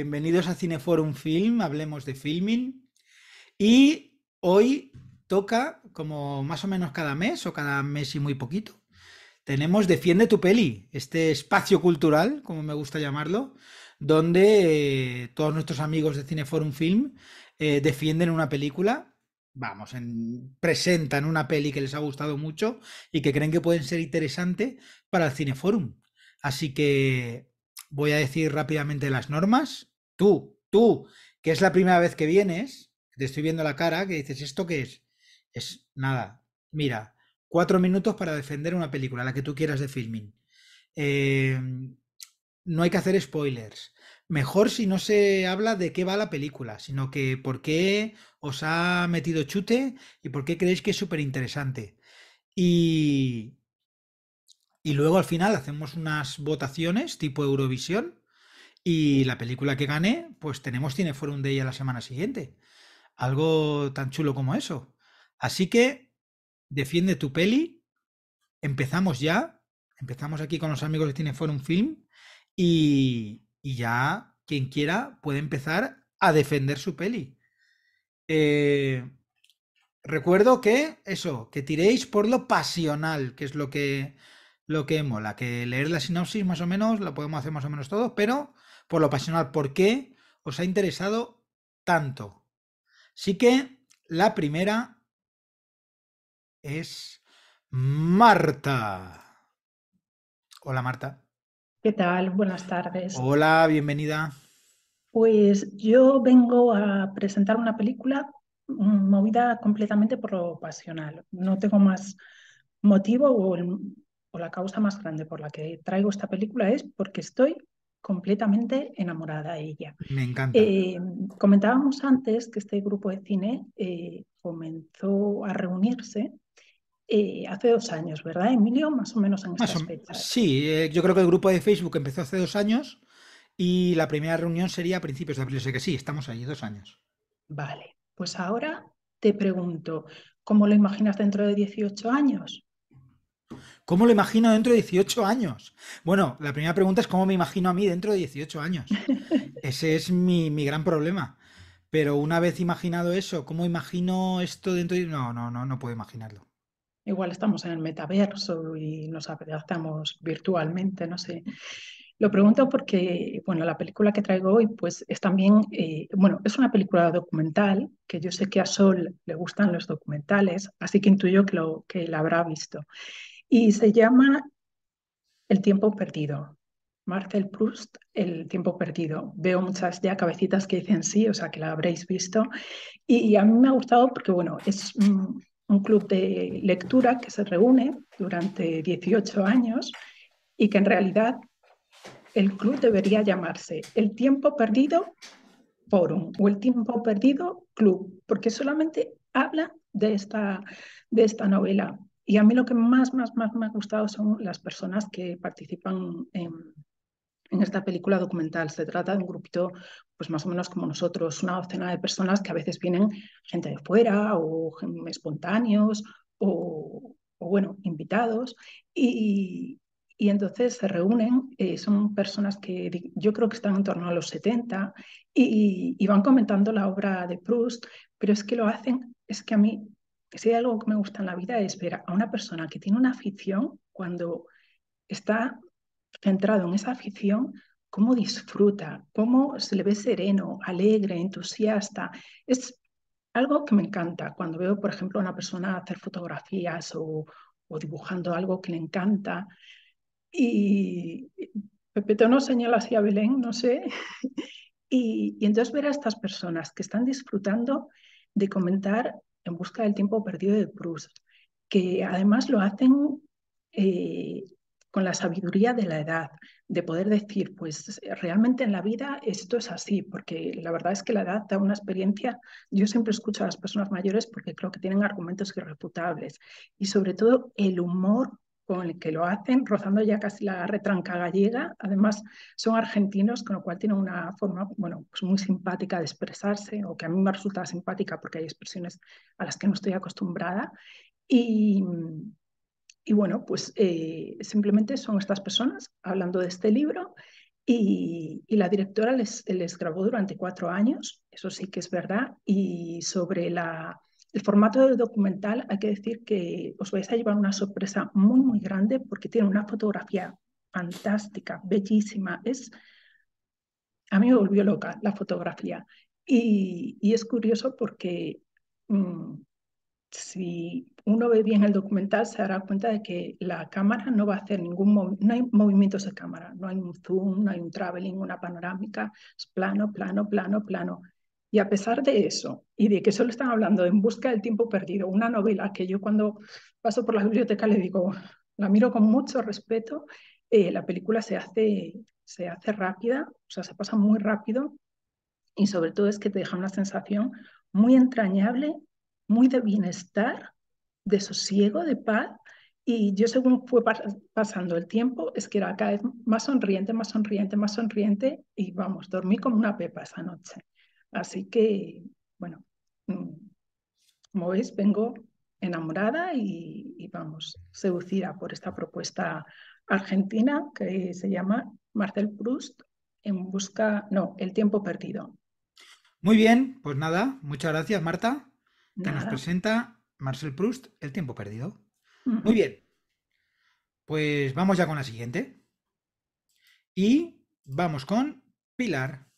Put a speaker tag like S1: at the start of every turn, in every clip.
S1: Bienvenidos a Cineforum Film, hablemos de filming. Y hoy toca, como más o menos cada mes o cada mes y muy poquito, tenemos Defiende tu peli, este espacio cultural, como me gusta llamarlo, donde eh, todos nuestros amigos de Cineforum Film eh, defienden una película, vamos, en, presentan una peli que les ha gustado mucho y que creen que pueden ser interesante para el Cineforum. Así que voy a decir rápidamente las normas. Tú, tú, que es la primera vez que vienes, te estoy viendo la cara, que dices, ¿esto qué es? Es nada. Mira, cuatro minutos para defender una película, la que tú quieras de filming. Em, no hay que hacer spoilers. Mejor si no se habla de qué va la película, sino que por qué os ha metido chute y por qué creéis que es súper interesante. Y, y luego al final hacemos unas votaciones tipo Eurovisión y la película que gane, pues tenemos Cineforum de ella la semana siguiente. Algo tan chulo como eso. Así que defiende tu peli. Empezamos ya. Empezamos aquí con los amigos de Cineforum Film y, y ya quien quiera puede empezar a defender su peli. Eh, recuerdo que eso, que tiréis por lo pasional, que es lo que lo que mola, que leer la sinopsis más o menos lo podemos hacer más o menos todos, pero por lo pasional, ¿por qué os ha interesado tanto? Sí que la primera es Marta. Hola Marta.
S2: ¿Qué tal? Buenas tardes.
S1: Hola, bienvenida.
S2: Pues yo vengo a presentar una película mm, movida completamente por lo pasional. No tengo más motivo o o la causa más grande por la que traigo esta película es porque estoy completamente enamorada de ella.
S1: Me encanta.
S2: Eh, comentábamos antes que este grupo de cine eh, comenzó a reunirse eh, hace dos años, ¿verdad, Emilio? Más o menos en estas fechas.
S1: Sí, yo creo que el grupo de Facebook empezó hace dos años y la primera reunión sería a principios de abril. O sea que sí, estamos ahí dos años.
S2: Vale, pues ahora te pregunto, ¿cómo lo imaginas dentro de 18 años?
S1: ¿Cómo lo imagino dentro de 18 años? Bueno, la primera pregunta es cómo me imagino a mí dentro de 18 años. Ese es mi, gran problema. Pero una vez imaginado eso, ¿cómo imagino esto dentro de... No, no, no, no puedo imaginarlo.
S2: Igual estamos en el metaverso y nos adaptamos virtualmente, no sé. Lo pregunto porque, bueno, la película que traigo hoy, pues es también, eh, bueno, es una película documental, que yo sé que a Sol le gustan los documentales, así que intuyo que, lo, que la habrá visto y se llama El tiempo perdido. Marcel Proust, El tiempo perdido. Veo muchas ya cabecitas que dicen sí, o sea que la habréis visto. Y, a mí me ha gustado porque, bueno, es un, club de lectura que se reúne durante 18 años y que en realidad el club debería llamarse El tiempo perdido Forum o El tiempo perdido Club, porque solamente habla de esta, de esta novela. Y a mí lo que más, más, más me ha gustado son las personas que participan en, esta película documental. Se trata de un grupito, pues más o menos como nosotros, una docena de personas que a veces vienen gente de fuera o espontáneos o, bueno, invitados. Y, entonces se reúnen, eh, son personas que yo creo que están en torno a los 70 y, y, van comentando la obra de Proust, pero es que lo hacen, es que a mí si hay algo que me gusta en la vida es ver a una persona que tiene una afición, cuando está centrado en esa afición, cómo disfruta, cómo se le ve sereno, alegre, entusiasta. Es algo que me encanta cuando veo, por ejemplo, a una persona hacer fotografías o, dibujando algo que le encanta. Y Pepe no señala así a Belén, no sé. y entonces ver a estas personas que están disfrutando de comentar en busca del tiempo perdido de Proust, que además lo hacen eh, con la sabiduría de la edad, de poder decir, pues realmente en la vida esto es así, porque la verdad es que la edad da una experiencia, yo siempre escucho a las personas mayores porque creo que tienen argumentos irrefutables y sobre todo el humor con el que lo hacen, rozando ya casi la retranca gallega. Además, son argentinos, con lo cual tienen una forma bueno, pues muy simpática de expresarse, o que a mí me resulta simpática porque hay expresiones a las que no estoy acostumbrada. Y, y bueno, pues eh, simplemente son estas personas hablando de este libro Y, la directora les, les, grabó durante cuatro años, eso sí que es verdad. Y sobre la, el formato del documental, hay que decir que os vais a llevar una sorpresa muy, muy grande porque tiene una fotografía fantástica, bellísima. Es, a mí me volvió loca la fotografía. Y, y es curioso porque mm, si uno ve bien el documental, se dará cuenta de que la cámara no va a hacer ningún movimiento, no hay movimientos de cámara, no hay un zoom, no hay un traveling, una panorámica, es plano, plano, plano, plano. Y a pesar de eso, y de que solo están hablando En busca del tiempo perdido, una novela que yo cuando paso por la biblioteca le digo, la miro con mucho respeto, eh, la película se hace, se hace rápida, o sea, se pasa muy rápido y sobre todo es que te deja una sensación muy entrañable muy de bienestar, de sosiego, de paz. Y yo según fue pasando el tiempo, es que era cada vez más sonriente, más sonriente, más sonriente y vamos, dormí como una pepa esa noche. Así que, bueno, mm, como veis, vengo enamorada y, y, vamos, seducida por esta propuesta argentina que se llama Marcel Proust en busca, no, el tiempo perdido.
S1: Muy bien, pues nada, muchas gracias Marta que nos presenta Marcel Proust, El tiempo perdido. Muy bien. Pues vamos ya con la siguiente. Y vamos con Pilar.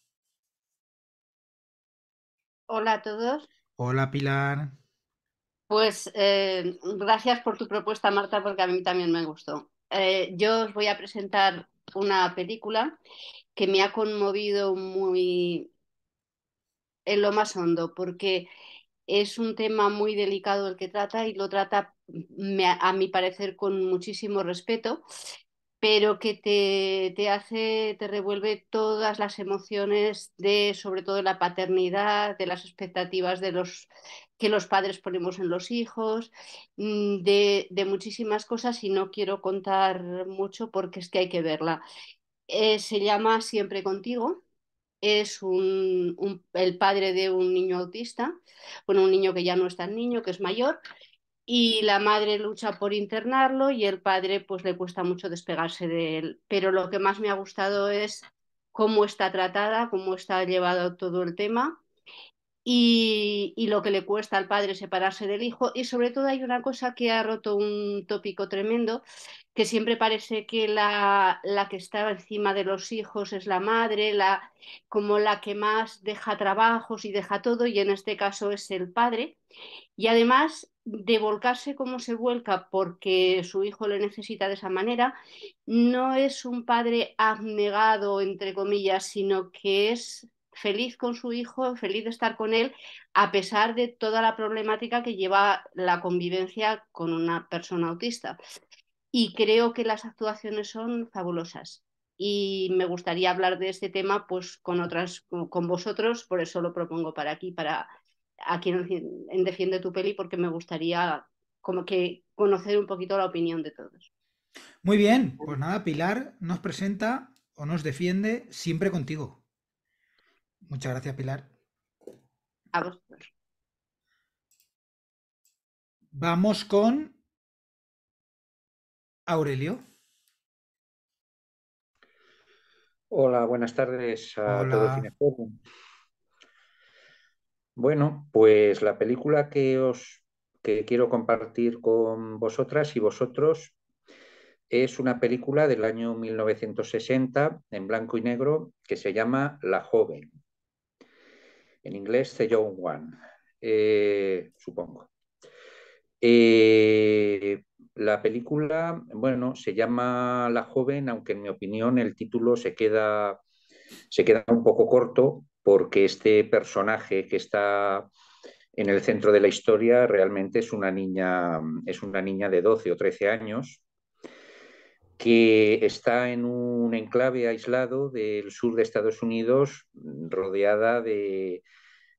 S3: Hola a todos.
S1: Hola Pilar.
S3: Pues eh, gracias por tu propuesta, Marta, porque a mí también me gustó. Eh, yo os voy a presentar una película que me ha conmovido muy en lo más hondo, porque es un tema muy delicado el que trata y lo trata, a mi parecer, con muchísimo respeto, pero que te, te, hace, te revuelve todas las emociones de, sobre todo, la paternidad, de las expectativas de los que los padres ponemos en los hijos, mm, de, de muchísimas cosas y no quiero contar mucho porque es que hay que verla. Eh, se llama Siempre contigo es un, el padre de un niño autista, bueno, un niño que ya no es tan niño, que es mayor, y la madre lucha por internarlo y el padre pues le cuesta mucho despegarse de él. Pero lo que más me ha gustado es cómo está tratada, cómo está llevado todo el tema y, y, lo que le cuesta al padre separarse del hijo. Y sobre todo hay una cosa que ha roto un tópico tremendo, que siempre parece que la, la que está encima de los hijos es la madre, la, como la que más deja trabajos y deja todo, y en este caso es el padre. Y además de volcarse como se vuelca porque su hijo le necesita de esa manera, no es un padre abnegado, entre comillas, sino que es feliz con su hijo, feliz de estar con él, a pesar de toda la problemática que lleva la convivencia con una persona autista y creo que las actuaciones son fabulosas. Y me gustaría hablar de este tema pues con otras, con vosotros, por eso lo propongo para aquí, para aquí en, Defiende tu peli, porque me gustaría como que conocer un poquito la opinión de todos.
S1: Muy bien, pues nada, Pilar nos presenta o nos defiende siempre contigo. Muchas gracias, Pilar.
S3: A vosotros.
S1: Vamos con Aurelio.
S4: Hola, buenas tardes a todo Cineforum. Bueno, pues la película que os que quiero compartir con vosotras y vosotros es una película del año 1960 en blanco y negro que se llama La joven. En inglés The Young One, eh, supongo. Eh, la película, bueno, se llama La joven, aunque en mi opinión el título se queda, se queda un poco corto porque este personaje que está en el centro de la historia realmente es una niña, es una niña de 12 o 13 años que está en un enclave aislado del sur de Estados Unidos, rodeada de,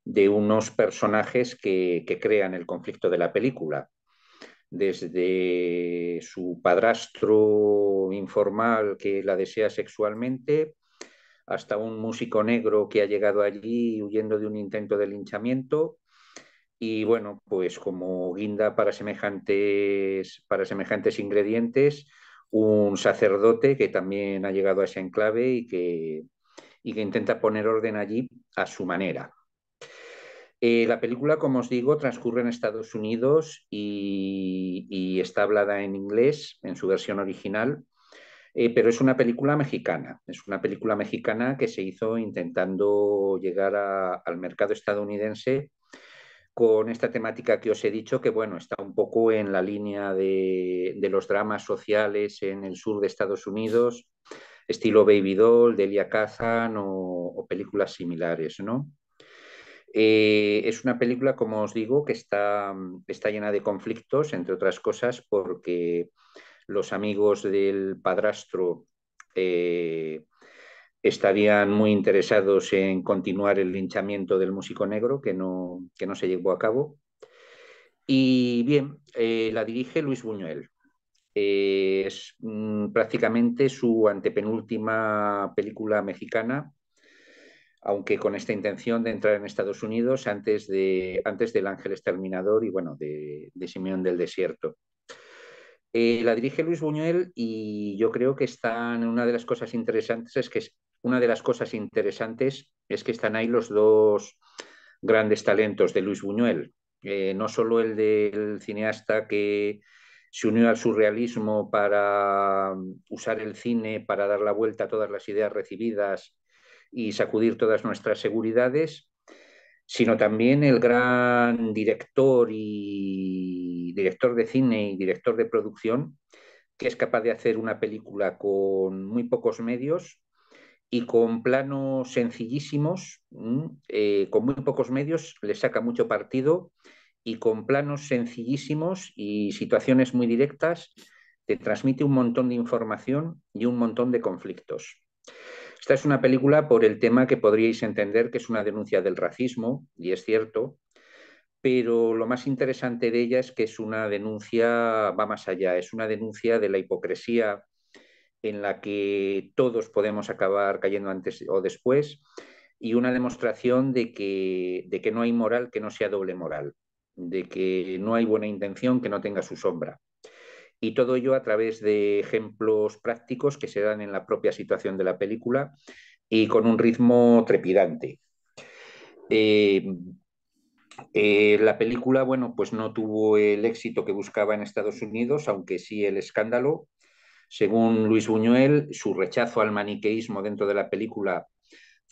S4: unos personajes que, que crean el conflicto de la película. Desde su padrastro informal que la desea sexualmente, hasta un músico negro que ha llegado allí huyendo de un intento de linchamiento. Y bueno, pues como guinda para semejantes, para semejantes ingredientes, un sacerdote que también ha llegado a ese enclave y que, y que intenta poner orden allí a su manera. Eh, la película, como os digo, transcurre en Estados Unidos y, está hablada en inglés, en su versión original, eh, pero es una película mexicana. Es una película mexicana que se hizo intentando llegar al mercado estadounidense con esta temática que os he dicho, que bueno, está un poco en la línea de, los dramas sociales en el sur de Estados Unidos, estilo Baby Doll, Delia Kazan o, o películas similares, ¿no? Eh, es una película, como os digo, que está, está llena de conflictos, entre otras cosas, porque los amigos del padrastro eh, estarían muy interesados en continuar el linchamiento del músico negro, que no, que no se llevó a cabo. Y bien, eh, la dirige Luis Buñuel. es mm, prácticamente su antepenúltima película mexicana aunque con esta intención de entrar en Estados Unidos antes, de, antes del Ángel Exterminador y bueno, de, Simeón del Desierto. Eh, la dirige Luis Buñuel y yo creo que están, una de las cosas interesantes es que una de las cosas interesantes es que están ahí los dos grandes talentos de Luis Buñuel, eh, no solo el del cineasta que se unió al surrealismo para usar el cine para dar la vuelta a todas las ideas recibidas y sacudir todas nuestras seguridades, sino también el gran director y director de cine y director de producción que es capaz de hacer una película con muy pocos medios y con planos sencillísimos, eh, con muy pocos medios, le saca mucho partido y con planos sencillísimos y situaciones muy directas, te transmite un montón de información y un montón de conflictos. Esta es una película por el tema que podríais entender que es una denuncia del racismo, y es cierto, pero lo más interesante de ella es que es una denuncia, va más allá, es una denuncia de la hipocresía en la que todos podemos acabar cayendo antes o después y una demostración de que, de que no hay moral que no sea doble moral, de que no hay buena intención que no tenga su sombra y todo ello a través de ejemplos prácticos que se dan en la propia situación de la película y con un ritmo trepidante. Eh, eh, la película, bueno, pues no tuvo el éxito que buscaba en Estados Unidos, aunque sí el escándalo. Según Luis Buñuel, su rechazo al maniqueísmo dentro de la película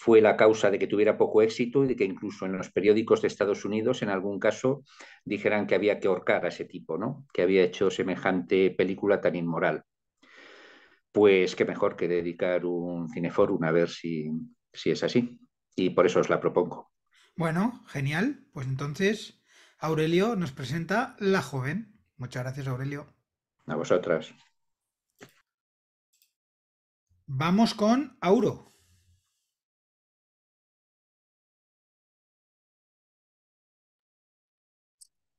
S4: fue la causa de que tuviera poco éxito y de que incluso en los periódicos de Estados Unidos, en algún caso, dijeran que había que ahorcar a ese tipo, ¿no? Que había hecho semejante película tan inmoral. Pues qué mejor que dedicar un cineforum a ver si, si es así. Y por eso os la propongo.
S1: Bueno, genial. Pues entonces Aurelio nos presenta La Joven. Muchas gracias, Aurelio.
S4: A vosotras.
S1: Vamos con Auro.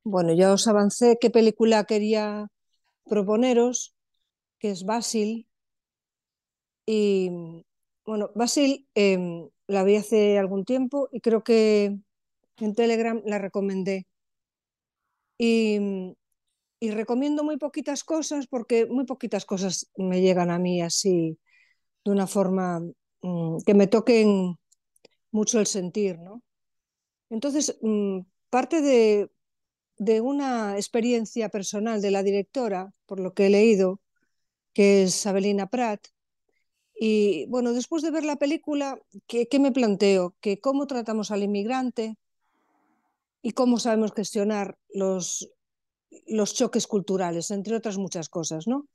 S5: Bueno, ya os avancé qué película quería proponeros, que es Basil. Y bueno, Basil em, la vi hace algún tiempo y creo que en Telegram la recomendé. Y, recomiendo muy poquitas cosas porque muy poquitas cosas me llegan a mí así de una forma mm, que me toquen mucho el sentir, ¿no? Entonces, mm, parte de, de una experiencia personal de la directora, por lo que he leído, que es Abelina Prat. Y bueno, después de ver la película, ¿qué, me planteo? Que cómo tratamos al inmigrante y cómo sabemos gestionar los, los choques culturales, entre otras muchas cosas, ¿no?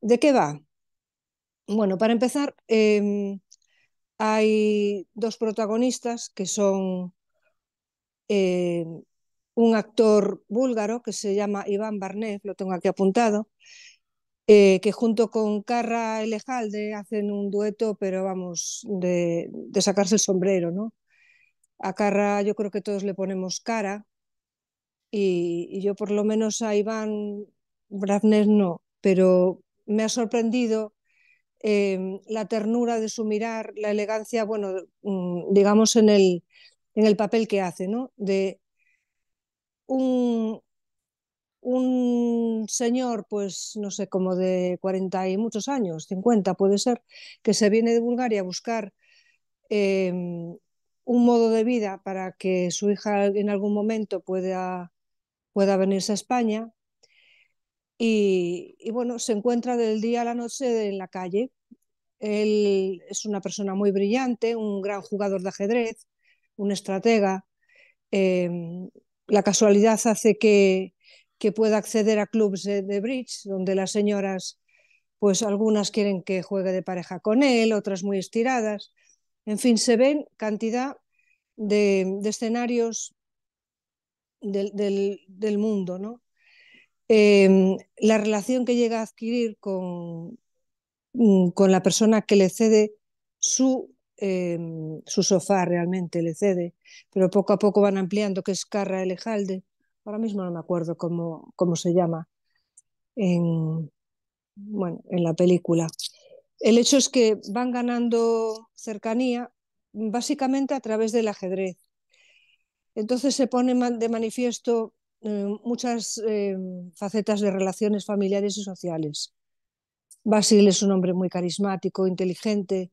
S5: ¿De qué va? Bueno, para empezar, em, hay dos protagonistas que son em, un actor búlgaro que se llama Iván Barnev, lo tengo aquí apuntado, eh, que junto con Carra Elejalde hacen un dueto, pero vamos, de, sacarse el sombrero, ¿no? A Carra yo creo que todos le ponemos cara y, yo por lo menos a Iván Barnev no, pero me ha sorprendido em, la ternura de su mirar, la elegancia, bueno, mm, digamos en el, en el papel que hace, ¿no? De, un, un señor, pues no sé, como de 40 y muchos años, 50 puede ser, que se viene de Bulgaria a buscar em, un modo de vida para que su hija en algún momento pueda, pueda venirse a España. Y, y, bueno, se encuentra del día a la noche en la calle. Él es una persona muy brillante, un gran jugador de ajedrez, un estratega. Eh, la casualidad hace que, que, pueda acceder a clubes de, bridge, donde las señoras, pues algunas quieren que juegue de pareja con él, otras muy estiradas. En fin, se ven cantidad de, de escenarios del, del, mundo, ¿no? Eh, la relación que llega a adquirir con, mm, con la persona que le cede su, su sofá, realmente le cede, pero poco a poco van ampliando, que es Carra Elejalde, ahora mismo no me acuerdo cómo, cómo se llama en, bueno, en la película. El hecho es que van ganando cercanía básicamente a través del ajedrez. Entonces se pone de manifiesto eh, muchas eh, facetas de relaciones familiares y sociales. Basil es un hombre muy carismático, inteligente,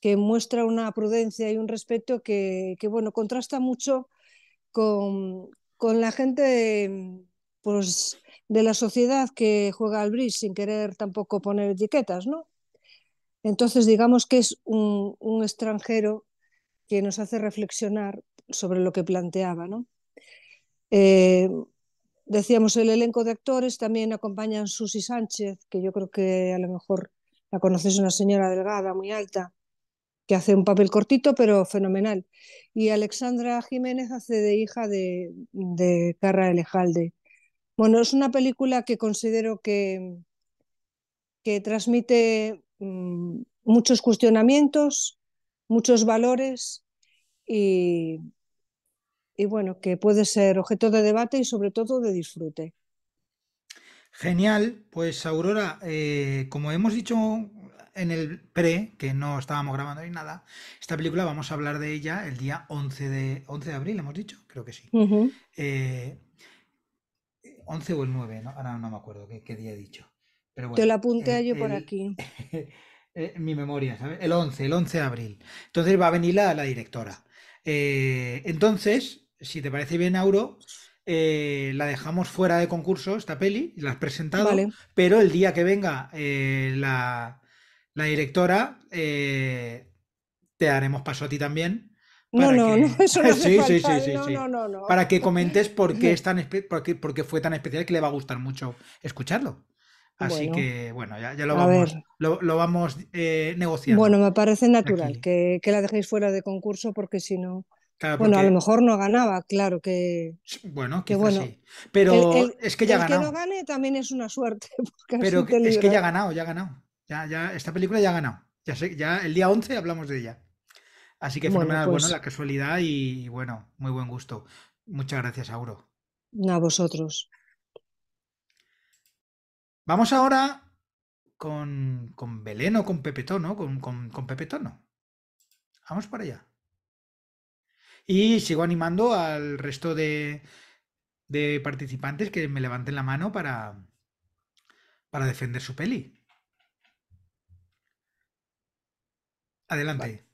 S5: que muestra una prudencia y un respeto que, que bueno, contrasta mucho con, con la gente pues, de la sociedad que juega al bridge sin querer tampoco poner etiquetas, ¿no? Entonces, digamos que es un, un extranjero que nos hace reflexionar sobre lo que planteaba, ¿no? Eh, decíamos el elenco de actores, también acompañan Susi Sánchez, que yo creo que a lo mejor la conoces, una señora delgada, muy alta, que hace un papel cortito, pero fenomenal. Y Alexandra Jiménez hace de hija de, de Carra Elejalde. Bueno, es una película que considero que, que transmite mmm, muchos cuestionamientos, muchos valores y, y bueno, que puede ser objeto de debate y sobre todo de disfrute.
S1: Genial, pues Aurora, eh, como hemos dicho en el pre, que no estábamos grabando ni nada, esta película vamos a hablar de ella el día 11 de, 11 de abril, hemos dicho, creo que sí.
S5: Uh -huh.
S1: eh, 11 o el 9, ¿no? ahora no me acuerdo qué, qué día he dicho. Pero bueno,
S5: Te lo apunté
S1: el,
S5: yo por
S1: el-
S5: aquí.
S1: en mi memoria, ¿sabes? El 11, el 11 de abril. Entonces va a venir la, la directora. Eh, entonces, si te parece bien, Auro, eh, la dejamos fuera de concurso, esta peli, la has presentado,
S5: Vale,
S1: pero el día que venga eh, la, la directora, eh, te daremos paso a ti también
S5: no,
S1: para
S5: no, no,
S1: que...
S5: eso no
S1: Sí, sí, sí,
S5: falta.
S1: sí,
S5: No, no, no, no.
S1: Para que comentes por qué es tan espe- por qué, por qué fue tan especial que le va a gustar mucho escucharlo. Así
S5: Bueno,
S1: que, bueno, ya, ya lo vamos,
S5: ver.
S1: lo, lo vamos eh, negociando
S5: Bueno, me parece natural que, que la dejéis fuera de concurso porque si no,
S1: Claro,
S5: bueno, a lo mejor no ganaba, claro que,
S1: bueno,
S5: que bueno,
S1: sí. Pero
S5: el,
S1: es que ya ha
S5: el que no gane también es una suerte,
S1: Pero es que ya ha ganado, ya ha ganado. Ya, ya, esta película ya ha ganado. Ya sé, ya el día 11 hablamos de ella. Así que
S5: Bueno,
S1: fenomenal, bueno,
S5: pues
S1: la casualidad y bueno, muy buen gusto. Muchas gracias, Auro.
S5: a vosotros.
S1: Vamos ahora con, con Belén o con Pepe Tono, con, con, con Pepe Tono. Vamos para allá. Y sigo animando al resto de, de participantes que me levanten la mano para, para defender su peli. Adelante.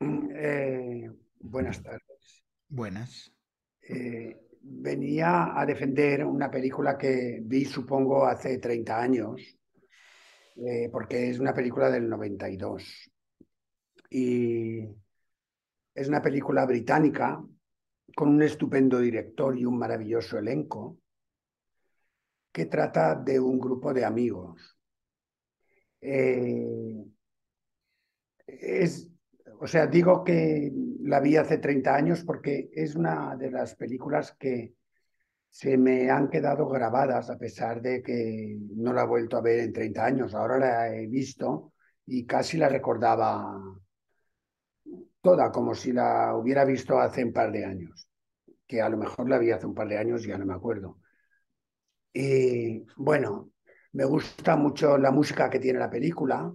S6: Eh, buenas tardes.
S1: Buenas.
S6: Eh, venía a defender una película que vi, supongo, hace 30 años, eh, porque es una película del 92. Y es una película británica con un estupendo director y un maravilloso elenco que trata de un grupo de amigos. Eh, es, o sea, digo que la vi hace 30 años porque es una de las películas que se me han quedado grabadas a pesar de que no la he vuelto a ver en 30 años. Ahora la he visto y casi la recordaba toda, como si la hubiera visto hace un par de años, que a lo mejor la vi hace un par de años y ya no me acuerdo. Y bueno, me gusta mucho la música que tiene la película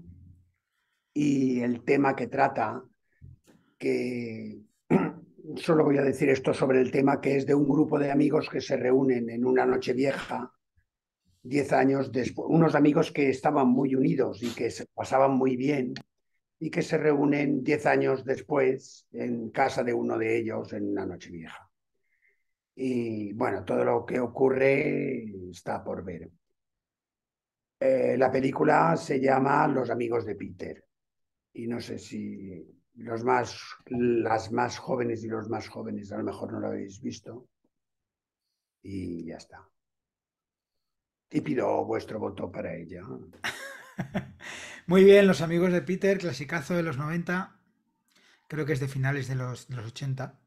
S6: y el tema que trata, que solo voy a decir esto sobre el tema, que es de un grupo de amigos que se reúnen en una noche vieja diez años después, unos amigos que estaban muy unidos y que se pasaban muy bien y que se reúnen diez años después en casa de uno de ellos en una noche vieja. Y bueno, todo lo que ocurre está por ver. Eh, la película se llama Los amigos de Peter. Y no sé si los más, las más jóvenes y los más jóvenes a lo mejor no lo habéis visto. Y ya está. Y pido vuestro voto para ella.
S1: Muy bien, Los amigos de Peter, clasicazo de los 90. Creo que es de finales de los, de los 80.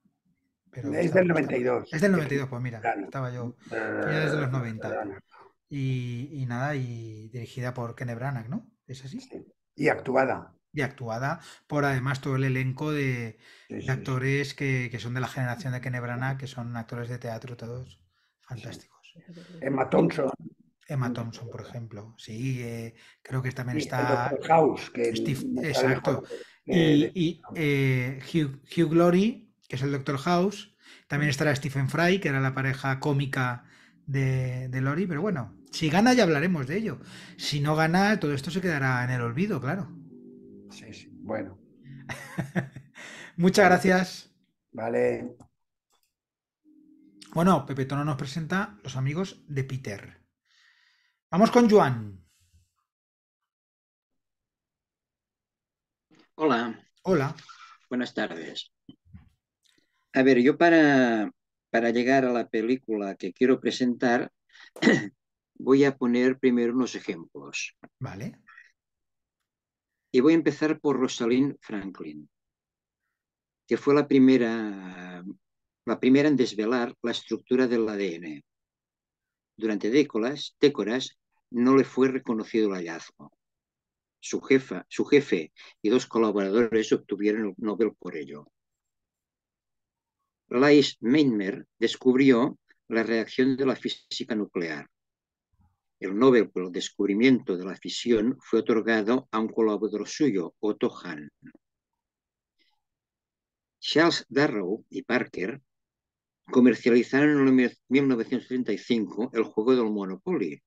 S1: Pero
S6: es
S1: está-
S6: del
S1: está-
S6: 92.
S1: Es del 92, pues mira,
S6: Claro.
S1: estaba yo. Finales de los 90.
S6: perdona.
S1: Y, y nada, y dirigida por Kenneth Branagh, ¿no? ¿Es así?
S6: Sí. Y actuada.
S1: Y actuada por además todo el elenco de,
S6: Sí,
S1: de
S6: sí, sí.
S1: actores que, que son de la generación de Kenneth Branagh, que son actores de teatro todos fantásticos.
S6: Emma Thompson.
S1: Emma Thompson, por ejemplo. Sí, eh, creo que también está.
S6: House, que
S1: Steve- exacto. Y, y, eh, Hugh, Hugh Glory, que es el Doctor House. También estará Stephen Fry, que era la pareja cómica de, de Lori. Pero bueno, si gana ya hablaremos de ello. Si no gana, todo esto se quedará en el olvido, claro.
S6: Sí, sí. Bueno,
S1: Muchas gracias.
S6: vale.
S1: Bueno, Pepe Tono nos presenta los amigos de Peter. Vamos con Joan.
S7: Hola,
S1: Hola.
S7: buenas tardes. A ver, yo para, para llegar a la película que quiero presentar, voy a poner primero unos ejemplos.
S1: Vale.
S7: Y voy a empezar por Rosalind Franklin, que fue la primera, la primera en desvelar la estructura del ADN. Durante décadas, décadas no le fue reconocido el hallazgo. Su, jefa, su jefe y dos colaboradores obtuvieron el Nobel por ello. Lais Meinmer descubrió la reacción de la física nuclear. El Nobel por el descubrimiento de la fisión fue otorgado a un colaborador suyo, Otto Hahn. Charles Darrow y Parker comercializaron en 1935 el juego del Monopoly,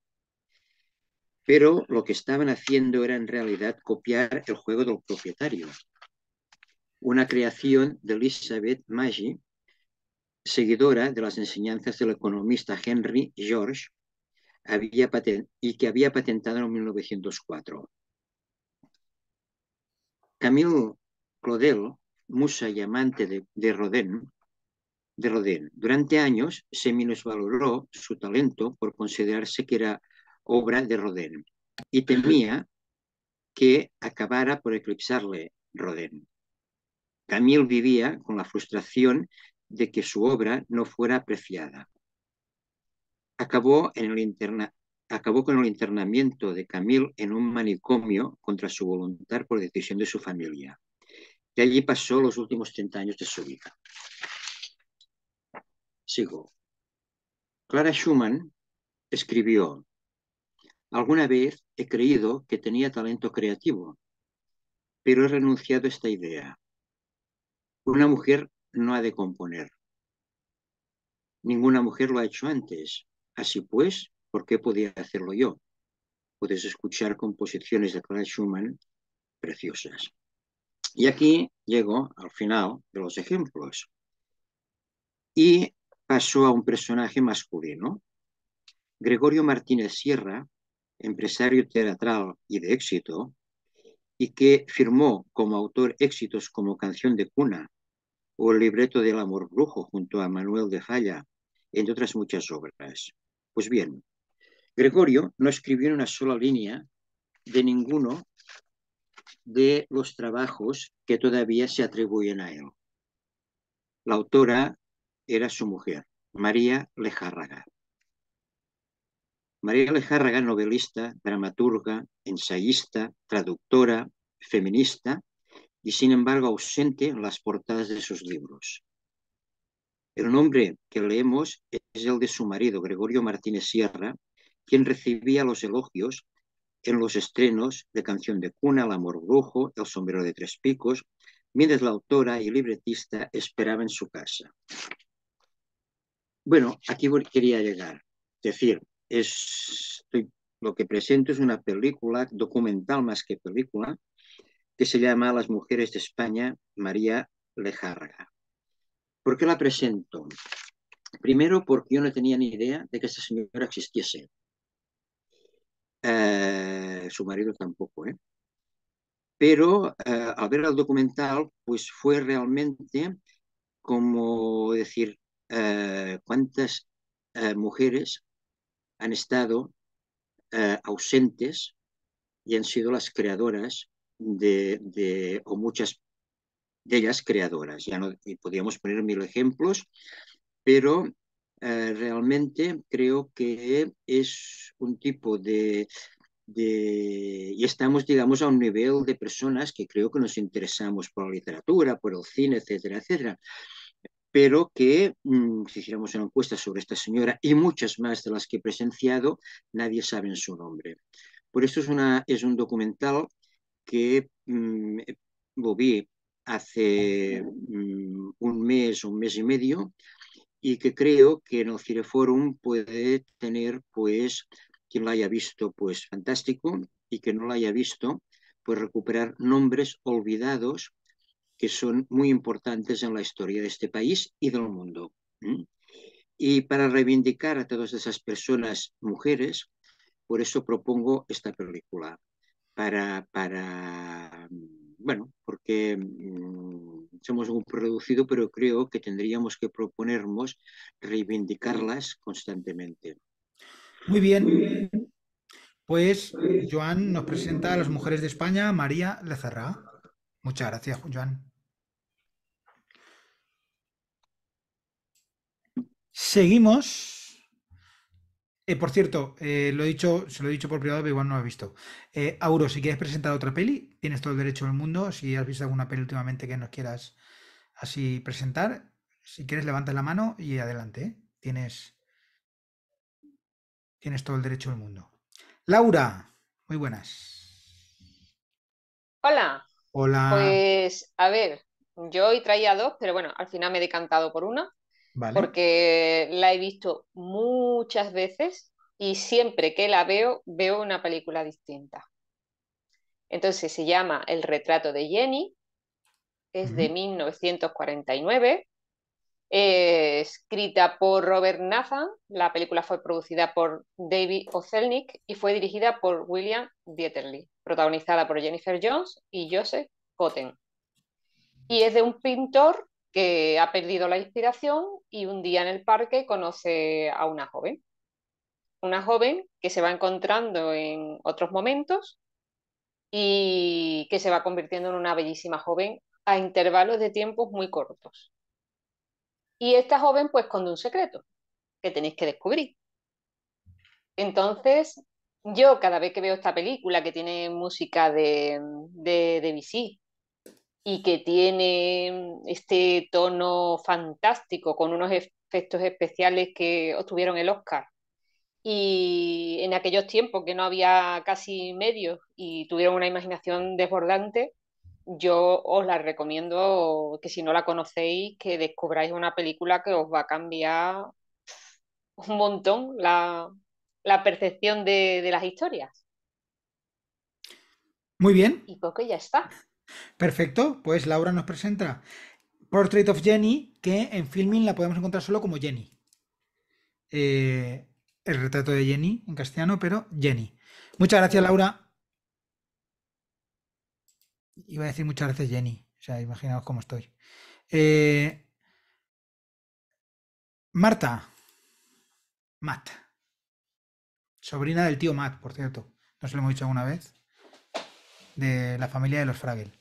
S7: pero lo que estaban haciendo era en realidad copiar el juego del propietario, una creación de Elizabeth Maggi, seguidora de las enseñanzas del economista Henry George había patent y que había patentado en 1904. Camille Claudel, musa y amante de, de Rodin, de Rodin, durante años se minusvaloró su talento por considerarse que era obra de Rodin y temía que acabara por eclipsarle Rodin. Camille vivía con la frustración de que su obra no fuera apreciada. Acabó, con el internamiento de Camille en un manicomio contra su voluntad por decisión de su familia. Y allí pasó los últimos 30 años de su vida. Sigo. Clara Schumann escribió, Alguna vez he creído que tenía talento creativo, pero he renunciado a esta idea. Una mujer no ha de componer. Ninguna mujer lo ha hecho antes. Así pues, ¿por qué podía hacerlo yo? Puedes escuchar composiciones de Clara Schumann preciosas. Y aquí llego al final de los ejemplos. Y paso a un personaje masculino. Gregorio Martínez Sierra, empresario teatral y de éxito, y que firmó como autor éxitos como Canción de Cuna o el libreto del Amor Brujo junto a Manuel de Falla, entre otras muchas obras. Pues bien, Gregorio no escribió una sola línea de ninguno de los trabajos que todavía se atribuyen a él. La autora era su mujer, María Lejárraga. María Lejárraga, novelista, dramaturga, ensayista, traductora, feminista y sin embargo ausente en las portadas de sus libros. El nombre que leemos es el de su marido, Gregorio Martínez Sierra, quien recibía los elogios en los estrenos de Canción de Cuna, El Amor Brujo, El Sombrero de Tres Picos, mientras la autora y libretista esperaba en su casa. Bueno, aquí quería llegar. Es decir, lo que presento es una película documental más que película que se llama Las mujeres de España, María Lejárraga. ¿Por qué la presento? Primero porque yo no tenía ni idea de que esta señora existiese. Eh, su marido tampoco, ¿eh? Pero eh, al ver el documental, pues fue realmente como decir, eh, cuántas mujeres han estado ausentes y han sido las creadoras de, o muchas de ellas creadoras. Ya no podríamos poner mil ejemplos, pero eh, realmente creo que es un tipo de, de, y estamos, digamos, a un nivel de personas que creo que nos interesamos por la literatura, por el cine, etcétera, etcétera. Pero que mm, si hiciéramos una encuesta sobre esta señora y muchas más de las que he presenciado, nadie sabe su nombre. Por eso es, una, es un documental que mm, lo vi hace mm, un mes, un mes y medio, y que creo que en el Cineforum puede tener, pues, quien lo haya visto, pues fantástico, y que no lo haya visto, pues recuperar nombres olvidados que son muy importantes en la historia de este país y del mundo. Y para reivindicar a todas esas personas, mujeres, por eso propongo esta película, para, para bueno, porque mm, somos un reducido, pero creo que tendríamos que proponernos reivindicarlas constantemente.
S1: Muy bien. Pues Joan nos presenta a las mujeres de España, María Lezarra. Muchas gracias, Joan. Seguimos eh, por cierto, eh, lo he dicho, se lo he dicho por privado, pero igual no lo he visto. Eh, Auro, si quieres presentar otra peli, tienes todo el derecho del mundo. Si has visto alguna peli últimamente que nos quieras así presentar, si quieres levanta la mano y adelante. Tienes, tienes todo el derecho del mundo. Laura, muy buenas.
S8: Hola.
S1: Hola.
S8: Pues a ver, yo hoy traía dos, pero bueno, al final me he decantado por una porque la he visto muchas veces y siempre que la veo, veo una película distinta. Entonces se llama El retrato de Jenny, es de 1949, escrita por Robert Nathan, la película fue producida por David Ozelnik y fue dirigida por William Dieterle, protagonizada por Jennifer Jones y Joseph Cotten. Y es de un pintor que ha perdido la inspiración y un día en el parque conoce a una joven. Una joven que se va encontrando en otros momentos y que se va convirtiendo en una bellísima joven a intervalos de tiempos muy cortos. Y esta joven pues con un secreto que tenéis que descubrir. Entonces, yo cada vez que veo esta película que tiene música de, de Debussy, y que tiene este tono fantástico con unos efectos especiales que obtuvieron el Oscar. Y en aquellos tiempos que no había casi medios y tuvieron una imaginación desbordante, yo os la recomiendo que si no la conocéis, que descubráis una película que os va a cambiar un montón la, percepción de, de las historias.
S1: Muy bien.
S8: Y poco ya está.
S1: Perfecto, pues Laura nos presenta Portrait of Jenny, que en filming la podemos encontrar solo como Jenny. Eh, el retrato de Jenny en castellano, pero Jenny. Muchas gracias, Laura. Iba a decir muchas gracias, Jenny. O sea, imaginaos cómo estoy. Eh, Marta. Matt. Sobrina del tío Matt, por cierto. No se lo hemos dicho alguna vez de la familia de los Fraggle.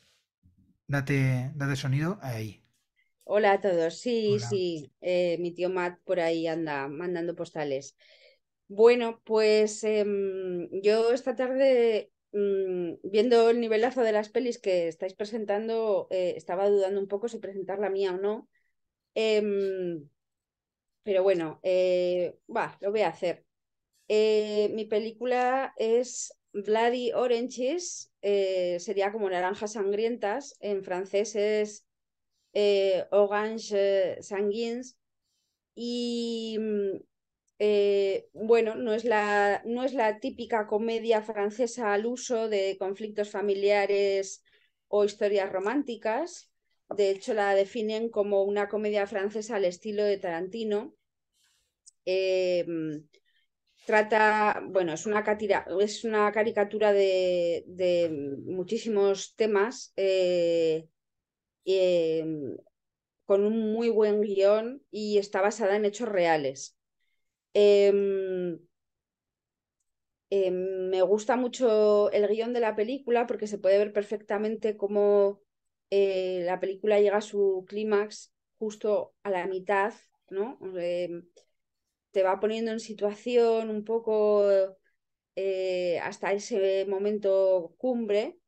S1: Date, date sonido ahí.
S9: Hola a todos. Sí, sí, eh, mi tío Matt por ahí anda mandando postales. Bueno, pues em, yo esta tarde, mm, viendo el nivelazo de las pelis que estáis presentando, eh, estaba dudando un poco si presentar la mía o no. Em, pero bueno, eh, va, lo voy a hacer. mi película es Bloody Oranges eh, sería como naranjas sangrientas, en francés es eh, orange sanguines, y mm, eh, bueno, no es, la, no es la típica comedia francesa al uso de conflictos familiares o historias románticas. De hecho, la definen como una comedia francesa al estilo de Tarantino. Eh, trata, bueno, es una, caricatura de, muchísimos temas eh, em, con un muy buen guion y está basada en hechos reales. Em, em, me gusta mucho el guion de la película porque se puede ver perfectamente cómo eh, la película llega a su clímax justo a la mitad, ¿no? Te va poniendo en situación un poco eh, hasta ese momento cumbre.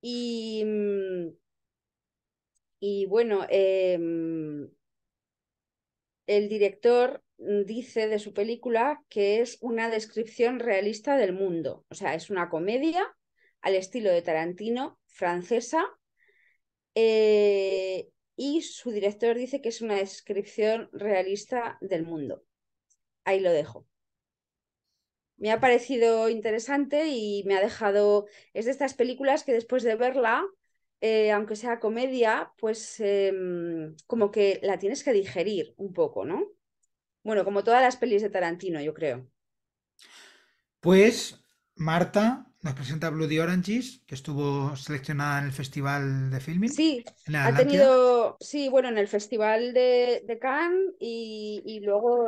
S9: Y, mm, y bueno, em, el director dice de su película que es una descripción realista del mundo. O sea, es una comedia al estilo de Tarantino, francesa, eh, y su director dice que es una descripción realista del mundo ahí lo dejo. Me ha parecido interesante y me ha dejado, es de estas películas que después de verla, eh, aunque sea comedia, pues em, como que la tienes que digerir un poco, ¿no? Bueno, como todas las pelis de Tarantino, yo creo.
S1: Pues Marta nos presenta Bloody Oranges, que estuvo seleccionada en el Festival de Filming.
S9: Sí, ha tenido, sí, bueno, en el Festival de, Cannes y, y luego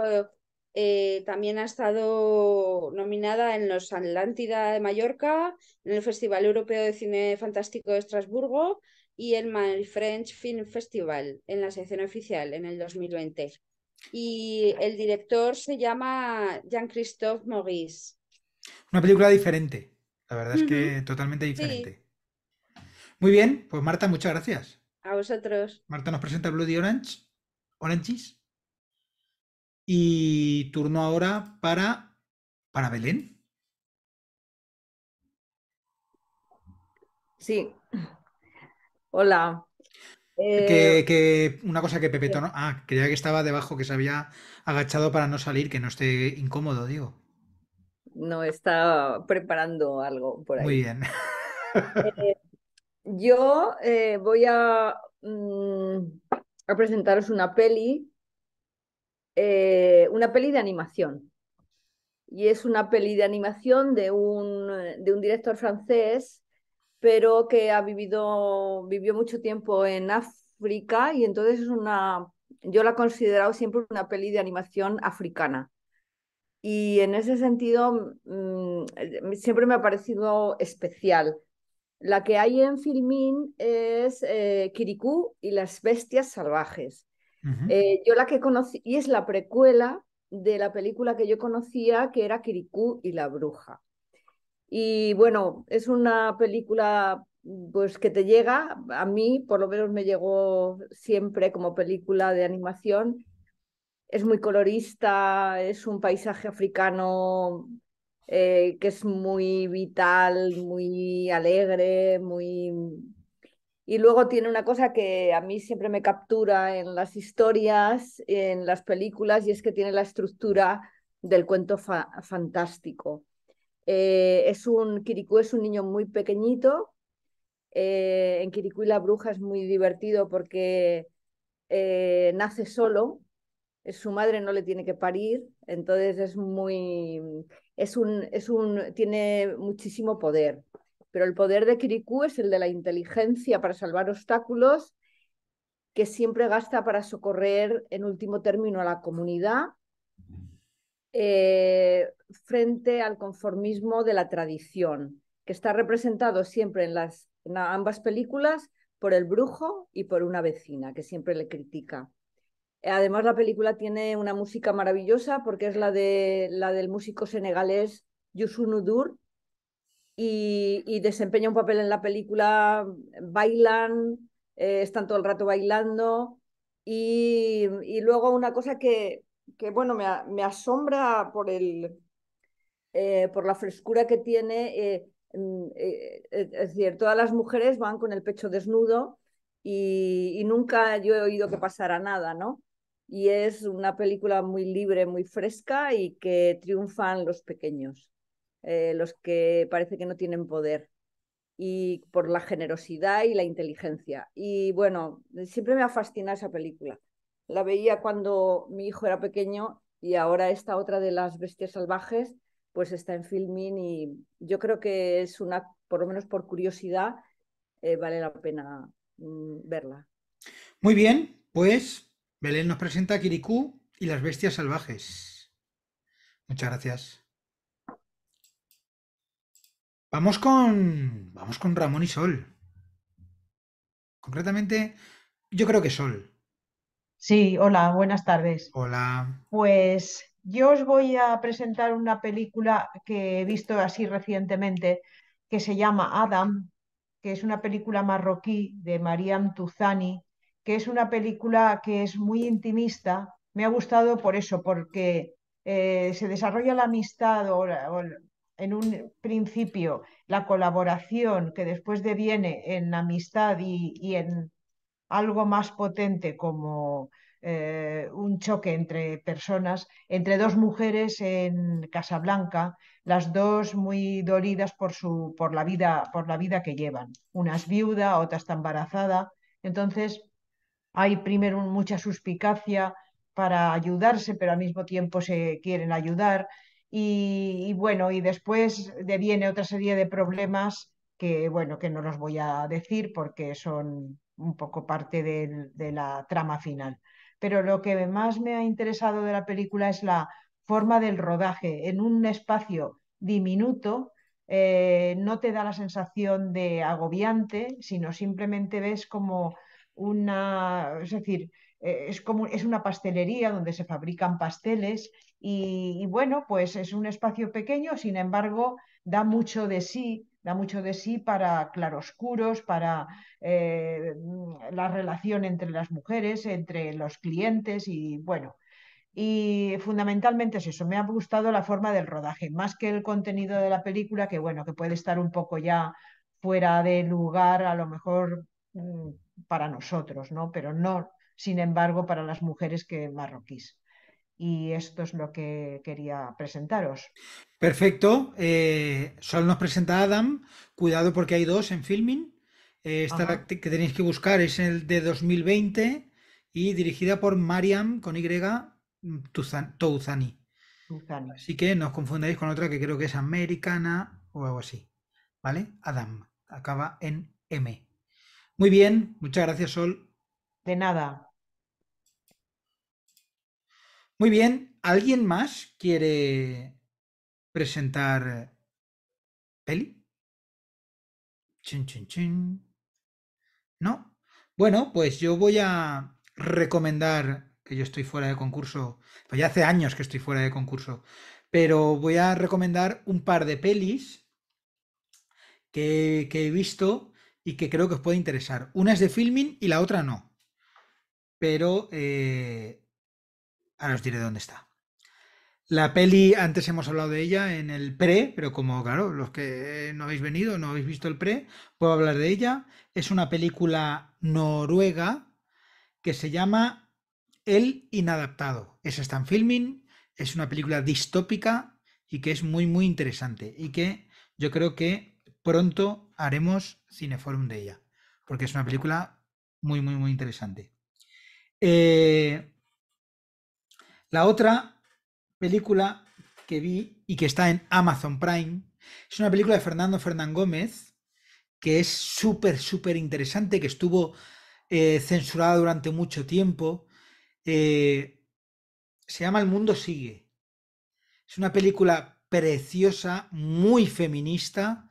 S9: eh, también ha estado nominada en los Atlántida de Mallorca, en el Festival Europeo de Cine Fantástico de Estrasburgo y el My French Film Festival en la sección oficial en el 2020. Y el director se llama Jean-Christophe Maurice.
S1: Una película diferente, la verdad es que totalmente diferente. Muy bien, pues Marta, muchas gracias.
S9: A vosotros.
S1: Marta nos presenta Bloody Orange, Oranges. Y turno ahora para, para Belén.
S10: Sí. Hola.
S1: Que, eh, una cosa que Pepe Tono. Ah, creía que estaba debajo, que se había agachado para no salir, que no esté incómodo, digo.
S10: No, está preparando algo por ahí.
S1: Muy bien.
S10: Eh, yo eh, voy a, mm, a presentaros una peli eh, una peli de animación. Y es una peli de animación de un, de un director francés, pero que ha vivido, vivió mucho tiempo en África y entonces es una, yo la he considerado siempre una peli de animación africana. Y en ese sentido mm, siempre me ha parecido especial. La que hay en Filmin es eh, Kirikou y las bestias salvajes. Eh, yo la que conocí, y es la precuela de la película que yo conocía, que era Kirikou y la bruja. Y bueno, es una película pues que te llega, a mí por lo menos me llegó siempre como película de animación. Es muy colorista, es un paisaje africano eh, que es muy vital, muy alegre, muy y luego tiene una cosa que a mí siempre me captura en las historias, en las películas, y es que tiene la estructura del cuento fantástico. Eh, es un, Kirikú es un niño muy pequeñito. Eh, en Kirikú y la bruja es muy divertido porque eh, nace solo, su madre no le tiene que parir, entonces es muy, es un, es un, tiene muchísimo poder pero el poder de Kirikou es el de la inteligencia para salvar obstáculos que siempre gasta para socorrer en último término a la comunidad eh, frente al conformismo de la tradición, que está representado siempre en, las, ambas películas por el brujo y por una vecina que siempre le critica. Además, la película tiene una música maravillosa porque es la, de, la del músico senegalés Youssou N'Dour, y, desempeña un papel en la película, bailan, eh, están todo el rato bailando y, luego una cosa que, que bueno, me, asombra por, el, eh, por la frescura que tiene, eh, mm, es decir, todas las mujeres van con el pecho desnudo y, nunca yo he oído que pasara nada, ¿no? y es una película muy libre, muy fresca y que triunfan los pequeños, eh, los que parece que no tienen poder y por la generosidad y la inteligencia. Y bueno, siempre me ha fascinado esa película. La veía cuando mi hijo era pequeño y ahora esta otra de las bestias salvajes pues está en filming y yo creo que es una, por lo menos por curiosidad, eh, vale la pena mm, verla.
S1: Muy bien, pues Belén nos presenta Kirikou y las bestias salvajes. Muchas gracias. Vamos con. Vamos con Ramón y Sol. Concretamente, yo creo que Sol.
S11: Sí, hola, buenas tardes.
S1: Hola.
S11: Pues yo os voy a presentar una película que he visto así recientemente que se llama Adam, que es una película marroquí de Mariam Tuzani, que es una película que es muy intimista. Me ha gustado por eso, porque eh, se desarrolla la amistad o, o en un principio la colaboración que después deviene en amistad y, en algo más potente como eh, un choque entre personas, entre dos mujeres en Casablanca, las dos muy dolidas por, su, por, la, vida, por la vida que llevan. Una es viuda, otra está embarazada. Entonces, hay primero mucha suspicacia para ayudarse, pero al mismo tiempo se quieren ayudar. Y, bueno, y después deviene otra serie de problemas que, bueno, que no los voy a decir porque son un poco parte de, la trama final. Pero lo que más me ha interesado de la película es la forma del rodaje en un espacio diminuto. Eh, no te da la sensación de agobiante, sino simplemente ves como una, es decir, es como es una pastelería donde se fabrican pasteles y, bueno, pues es un espacio pequeño, sin embargo, da mucho de sí, da mucho de sí para claroscuros, para eh, la relación entre las mujeres, entre los clientes y bueno. Y fundamentalmente es eso, me ha gustado la forma del rodaje, más que el contenido de la película, que bueno, que puede estar un poco ya fuera de lugar, a lo mejor mmm, para nosotros, ¿no? Pero no, sin embargo, para las mujeres que marroquíes. Y esto es lo que quería presentaros.
S1: Perfecto. Eh, Sol nos presenta a Adam. Cuidado porque hay dos en filming. Eh, esta que tenéis que buscar es el de 2020 y dirigida por Mariam con Y Touzani. Así que no os confundáis con otra que creo que es americana o algo así. ¿Vale? Adam. Acaba en M. Muy bien. Muchas gracias, Sol.
S11: De nada.
S1: Muy bien, ¿alguien más quiere presentar peli? Chin, chin, chin. ¿No? Bueno, pues yo voy a recomendar, que yo estoy fuera de concurso, pues ya hace años que estoy fuera de concurso, pero voy a recomendar un par de pelis que, he visto y que creo que os puede interesar. Una es de filming y la otra no. Pero eh, Ahora os diré dónde está. La peli, antes hemos hablado de ella en el pre, pero como, claro, los que no habéis venido, no habéis visto el pre, puedo hablar de ella. Es una película noruega que se llama El Inadaptado. Esa está filming, es una película distópica y que es muy, muy interesante y que yo creo que pronto haremos cineforum de ella, porque es una película muy, muy, muy interesante. Eh, la otra película que vi y que está en Amazon Prime es una película de Fernando Fernán Gómez que es súper, súper interesante, que estuvo eh, censurada durante mucho tiempo. Eh, se llama El mundo sigue. Es una película preciosa, muy feminista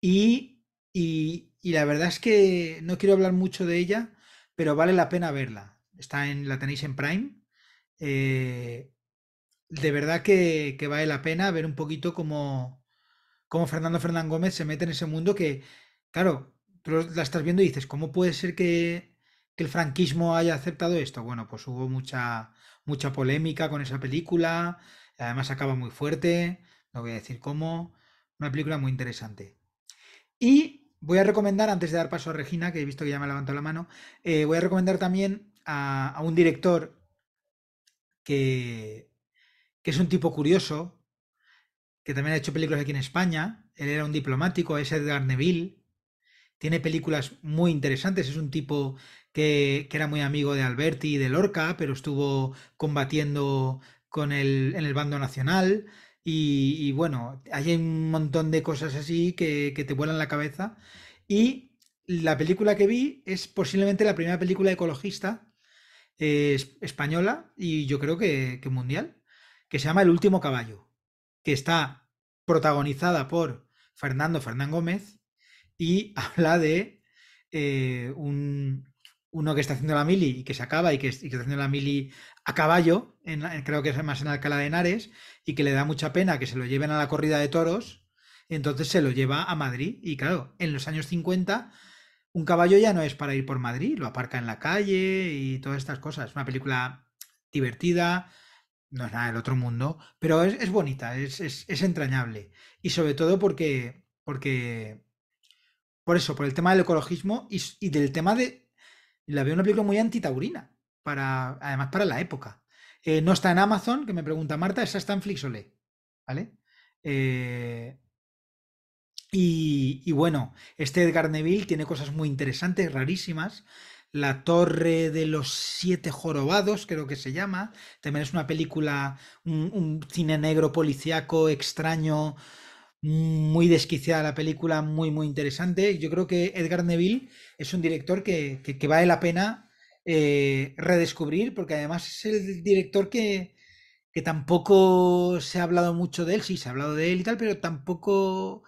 S1: y, y, y, la verdad es que no quiero hablar mucho de ella, pero vale la pena verla. Está en, la tenéis en Prime eh, de verdad que, que, vale la pena ver un poquito cómo, cómo Fernando Fernán Gómez se mete en ese mundo que, claro, tú la estás viendo y dices, ¿cómo puede ser que, que el franquismo haya aceptado esto? Bueno, pues hubo mucha, mucha polémica con esa película, además acaba muy fuerte, no voy a decir cómo, una película muy interesante. Y voy a recomendar, antes de dar paso a Regina, que he visto que ya me ha levantado la mano, eh, voy a recomendar también a, a un director que, es un tipo curioso, que también ha hecho películas aquí en España. Él era un diplomático, es Edgar Neville. Tiene películas muy interesantes. Es un tipo que, que era muy amigo de Alberti y de Lorca, pero estuvo combatiendo con el, en el bando nacional. Y, y bueno, hay un montón de cosas así que, que te vuelan la cabeza. Y la película que vi es posiblemente la primera película ecologista es- española y yo creo que, que mundial, que se llama El último caballo, que está protagonizada por Fernando Fernán Gómez y habla de eh, un, uno que está haciendo la mili y que se acaba y que, está haciendo la mili a caballo, en, creo que es más en Alcalá de Henares, y que le da mucha pena que se lo lleven a la corrida de toros, entonces se lo lleva a Madrid. Y claro, en los años 50 un caballo ya no es para ir por Madrid, lo aparca en la calle y todas estas cosas. Una película divertida, no es nada del otro mundo, pero es, es bonita, es, es- es entrañable. Y sobre todo porque, porque, por eso, por el tema del ecologismo y, del tema de, la veo una película muy antitaurina, para, además para la época. Eh, no está en Amazon, que me pregunta Marta, esa está en Flixolé, ¿vale? Eh, y, bueno, este Edgar Neville tiene cosas muy interesantes, rarísimas. La Torre de los Siete Jorobados, creo que se llama. También es una película, un, cine negro policíaco extraño, muy desquiciada la película, muy, muy interesante. Yo creo que Edgar Neville es un director que, que- que vale la pena eh, redescubrir, porque además es el director que, que tampoco se ha hablado mucho de él, sí, se ha hablado de él y tal, pero tampoco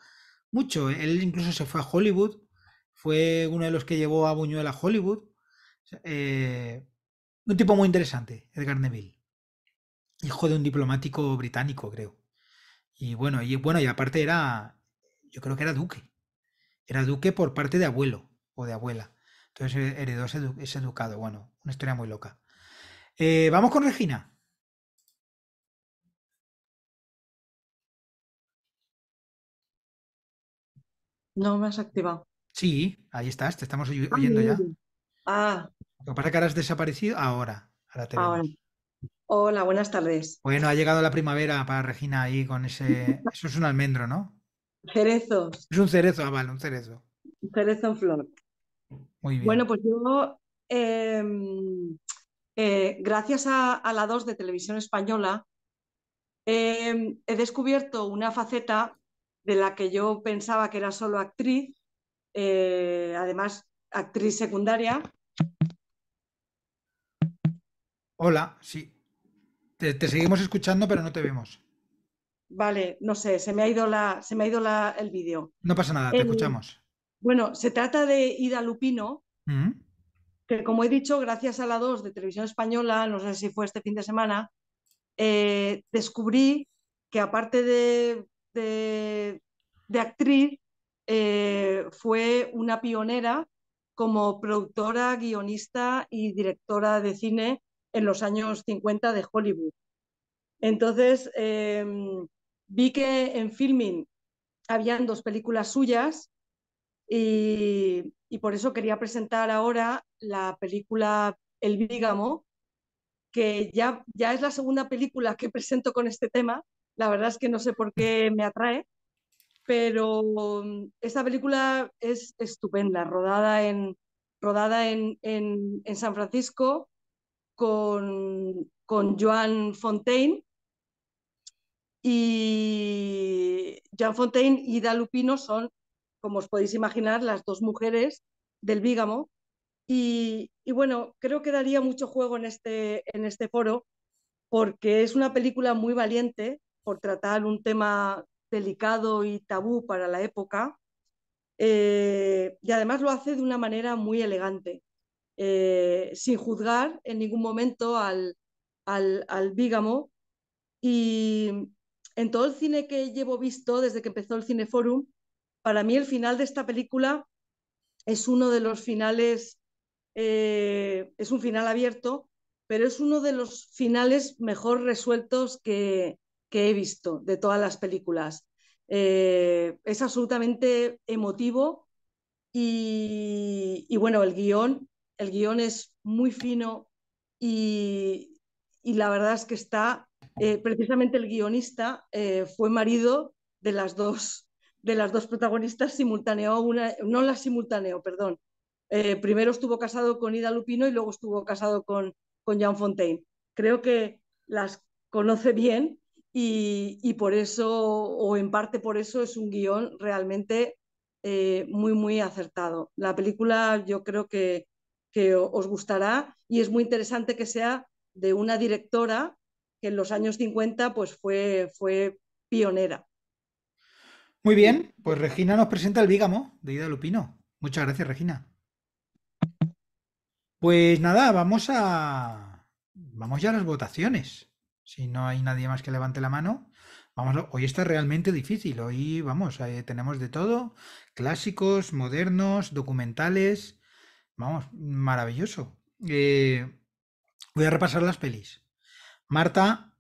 S1: mucho. Él incluso se fue a Hollywood, fue uno de los que llevó a Buñuel a Hollywood. Eh, un tipo muy interesante, Edgar Neville, hijo de un diplomático británico, creo. Y bueno, y bueno, y aparte era, yo creo que era duque, era duque por parte de abuelo o de abuela. Entonces eh, heredó ese, ese ducado. Bueno, una historia muy loca. Eh, vamos con Regina.
S12: No me has activado.
S1: Sí, ahí estás, te estamos oy-
S12: Ah,
S1: oyendo ya.
S12: Ah,
S1: Lo que pasa es que ahora has desaparecido. Ahora, ahora te
S12: ahora.
S1: vemos.
S12: Hola, buenas tardes.
S1: Bueno, ha llegado la primavera para Regina ahí con ese. Eso es un almendro, ¿no?
S12: Cerezos,
S1: Es un cerezo, ah, vale, un cerezo.
S12: cerezo en flor.
S1: Muy bien.
S12: Bueno, pues yo, em, eh, gracias a, a la 2 de Televisión Española, em, he descubierto una faceta de la que yo pensaba que era solo actriz, eh, además actriz secundaria.
S1: Hola, sí. Te, te seguimos escuchando, pero no te vemos.
S12: Vale, no sé, se me ha ido la, se me ha ido la- el vídeo.
S1: No pasa nada, te escuchamos.
S12: Bueno, se trata de Ida Lupino,
S1: Mm,
S12: que como he dicho, gracias a la 2 de Televisión Española, no sé si fue este fin de semana, eh, descubrí que aparte de, de- de actriz, eh, fue una pionera como productora, guionista y directora de cine en los años 50 de Hollywood. Entonces, eh, vi que en Filming habían dos películas suyas y, y por eso quería presentar ahora la película El Bígamo, que ya, ya es la segunda película que presento con este tema. La verdad es que no sé por qué me atrae, pero mm, esta película es estupenda, rodada en, rodada en, en- en San Francisco con, con Joan Fontaine. Y Joan Fontaine y Ida Lupino son, como os podéis imaginar, las dos mujeres del Bígamo. Y, y bueno, creo que daría mucho juego en este, en este foro porque es una película muy valiente por tratar un tema delicado y tabú para la época eh, y además lo hace de una manera muy elegante, eh, sin juzgar en ningún momento al, al, al bígamo. Y en todo el cine que llevo visto desde que empezó el Cineforum, para mí el final de esta película es uno de los finales, eh, es un final abierto, pero es uno de los finales mejor resueltos que, que he visto de todas las películas. Eh, es absolutamente emotivo y, bueno, el guion, el guion es muy fino y, la verdad es que está, eh, precisamente el guionista eh, fue marido de las dos, de las dos protagonistas, simultaneó una, no las simultaneó, perdón. Primero estuvo casado con Ida Lupino y luego estuvo casado con, con Jean Fontaine. Creo que las conoce bien y, por eso, o en parte por eso, es un guion realmente eh, muy, muy acertado. La película yo creo que, que os gustará y es muy interesante que sea de una directora que en los años 50 pues fue, fue pionera.
S1: Muy bien, pues Regina nos presenta el Bígamo de Ida Lupino. Muchas gracias, Regina. Pues nada, vamos a vamos ya a las votaciones. Si no hay nadie más que levante la mano, vamos. Hoy está realmente difícil. Hoy vamos, eh, tenemos de todo: clásicos, modernos, documentales. Vamos, maravilloso. Eh, voy a repasar las pelis. Marta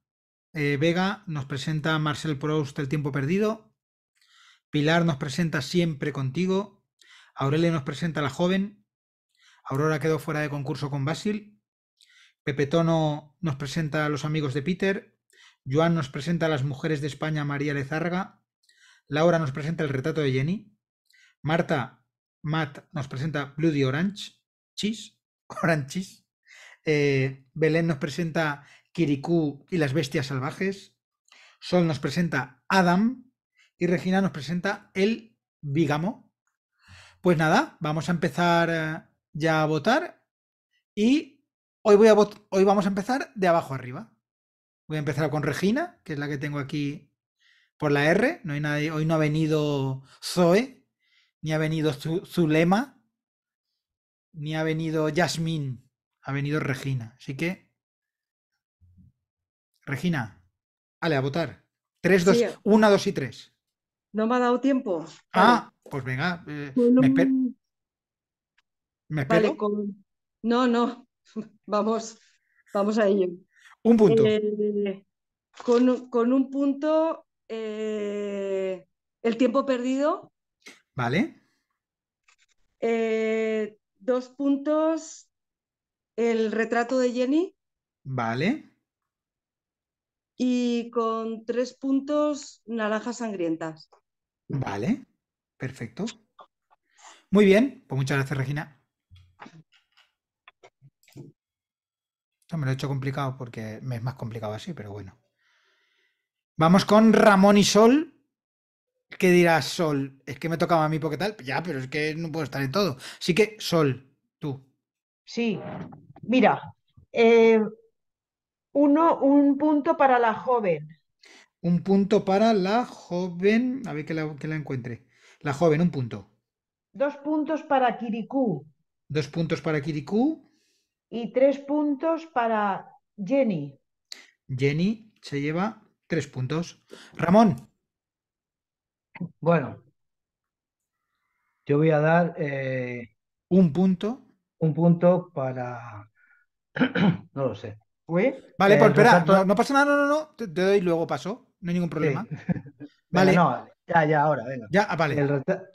S1: eh, Vega nos presenta Marcel Proust, El tiempo perdido. Pilar nos presenta Siempre contigo. Aurelia nos presenta La joven. Aurora quedó fuera de concurso con Basil. Pepe Tono nos presenta Los amigos de Peter. Joan nos presenta Las mujeres de España, María Lezárraga. Laura nos presenta El retrato de Jenny. Marta Matt nos presenta Bloody Orange. Cheese. Orange Cheese. Eh, Belén nos presenta Kirikou y las bestias salvajes. Sol nos presenta Adam y Regina nos presenta el Bígamo. Pues nada, vamos a empezar eh, ya a votar y hoy, voy a hoy vamos a empezar de abajo arriba. Voy a empezar con Regina, que es la que tengo aquí por la R. No hay nadie, hoy no ha venido Zoe, ni ha venido Zulema, ni ha venido Yasmín, ha venido Regina. Así que, Regina, vale, a votar. 3, 2, 1, 2 y 3.
S12: No me ha dado tiempo.
S1: Ah, pues venga. Eh, me, espero. ¿Me espero?
S12: Vale, con... No, no. Vamos, vamos a ello.
S1: Un punto.
S12: Eh, con, con, un punto, eh, el tiempo perdido.
S1: Vale.
S12: Eh, dos puntos, el retrato de Jenny.
S1: Vale.
S12: Y con tres puntos, naranjas sangrientas.
S1: Vale, perfecto. Muy bien, pues muchas gracias, Regina. Esto me lo he hecho complicado porque me es más complicado así, pero bueno. Vamos con Ramón y Sol. ¿Qué dirás, Sol? Es que me tocaba a mí porque tal. Ya, pero es que no puedo estar en todo. Así que, Sol, tú.
S11: Sí, mira, eh, uno, un punto para la joven.
S1: Un punto para la joven. A ver que la, que la encuentre. La joven, un punto.
S11: Dos puntos para Kirikou.
S1: Dos puntos para Kirikou.
S11: Y tres puntos para Jenny.
S1: Jenny se lleva tres puntos. Ramón.
S13: Bueno, yo voy a dar eh,
S1: un punto.
S13: Un punto para. no lo sé.
S1: Vale, pues espera, no, pasa nada, no, no, no, te, doy luego paso, no hay ningún problema.
S13: vale. no, ya, ya, ahora, venga.
S1: Ya, ah, vale.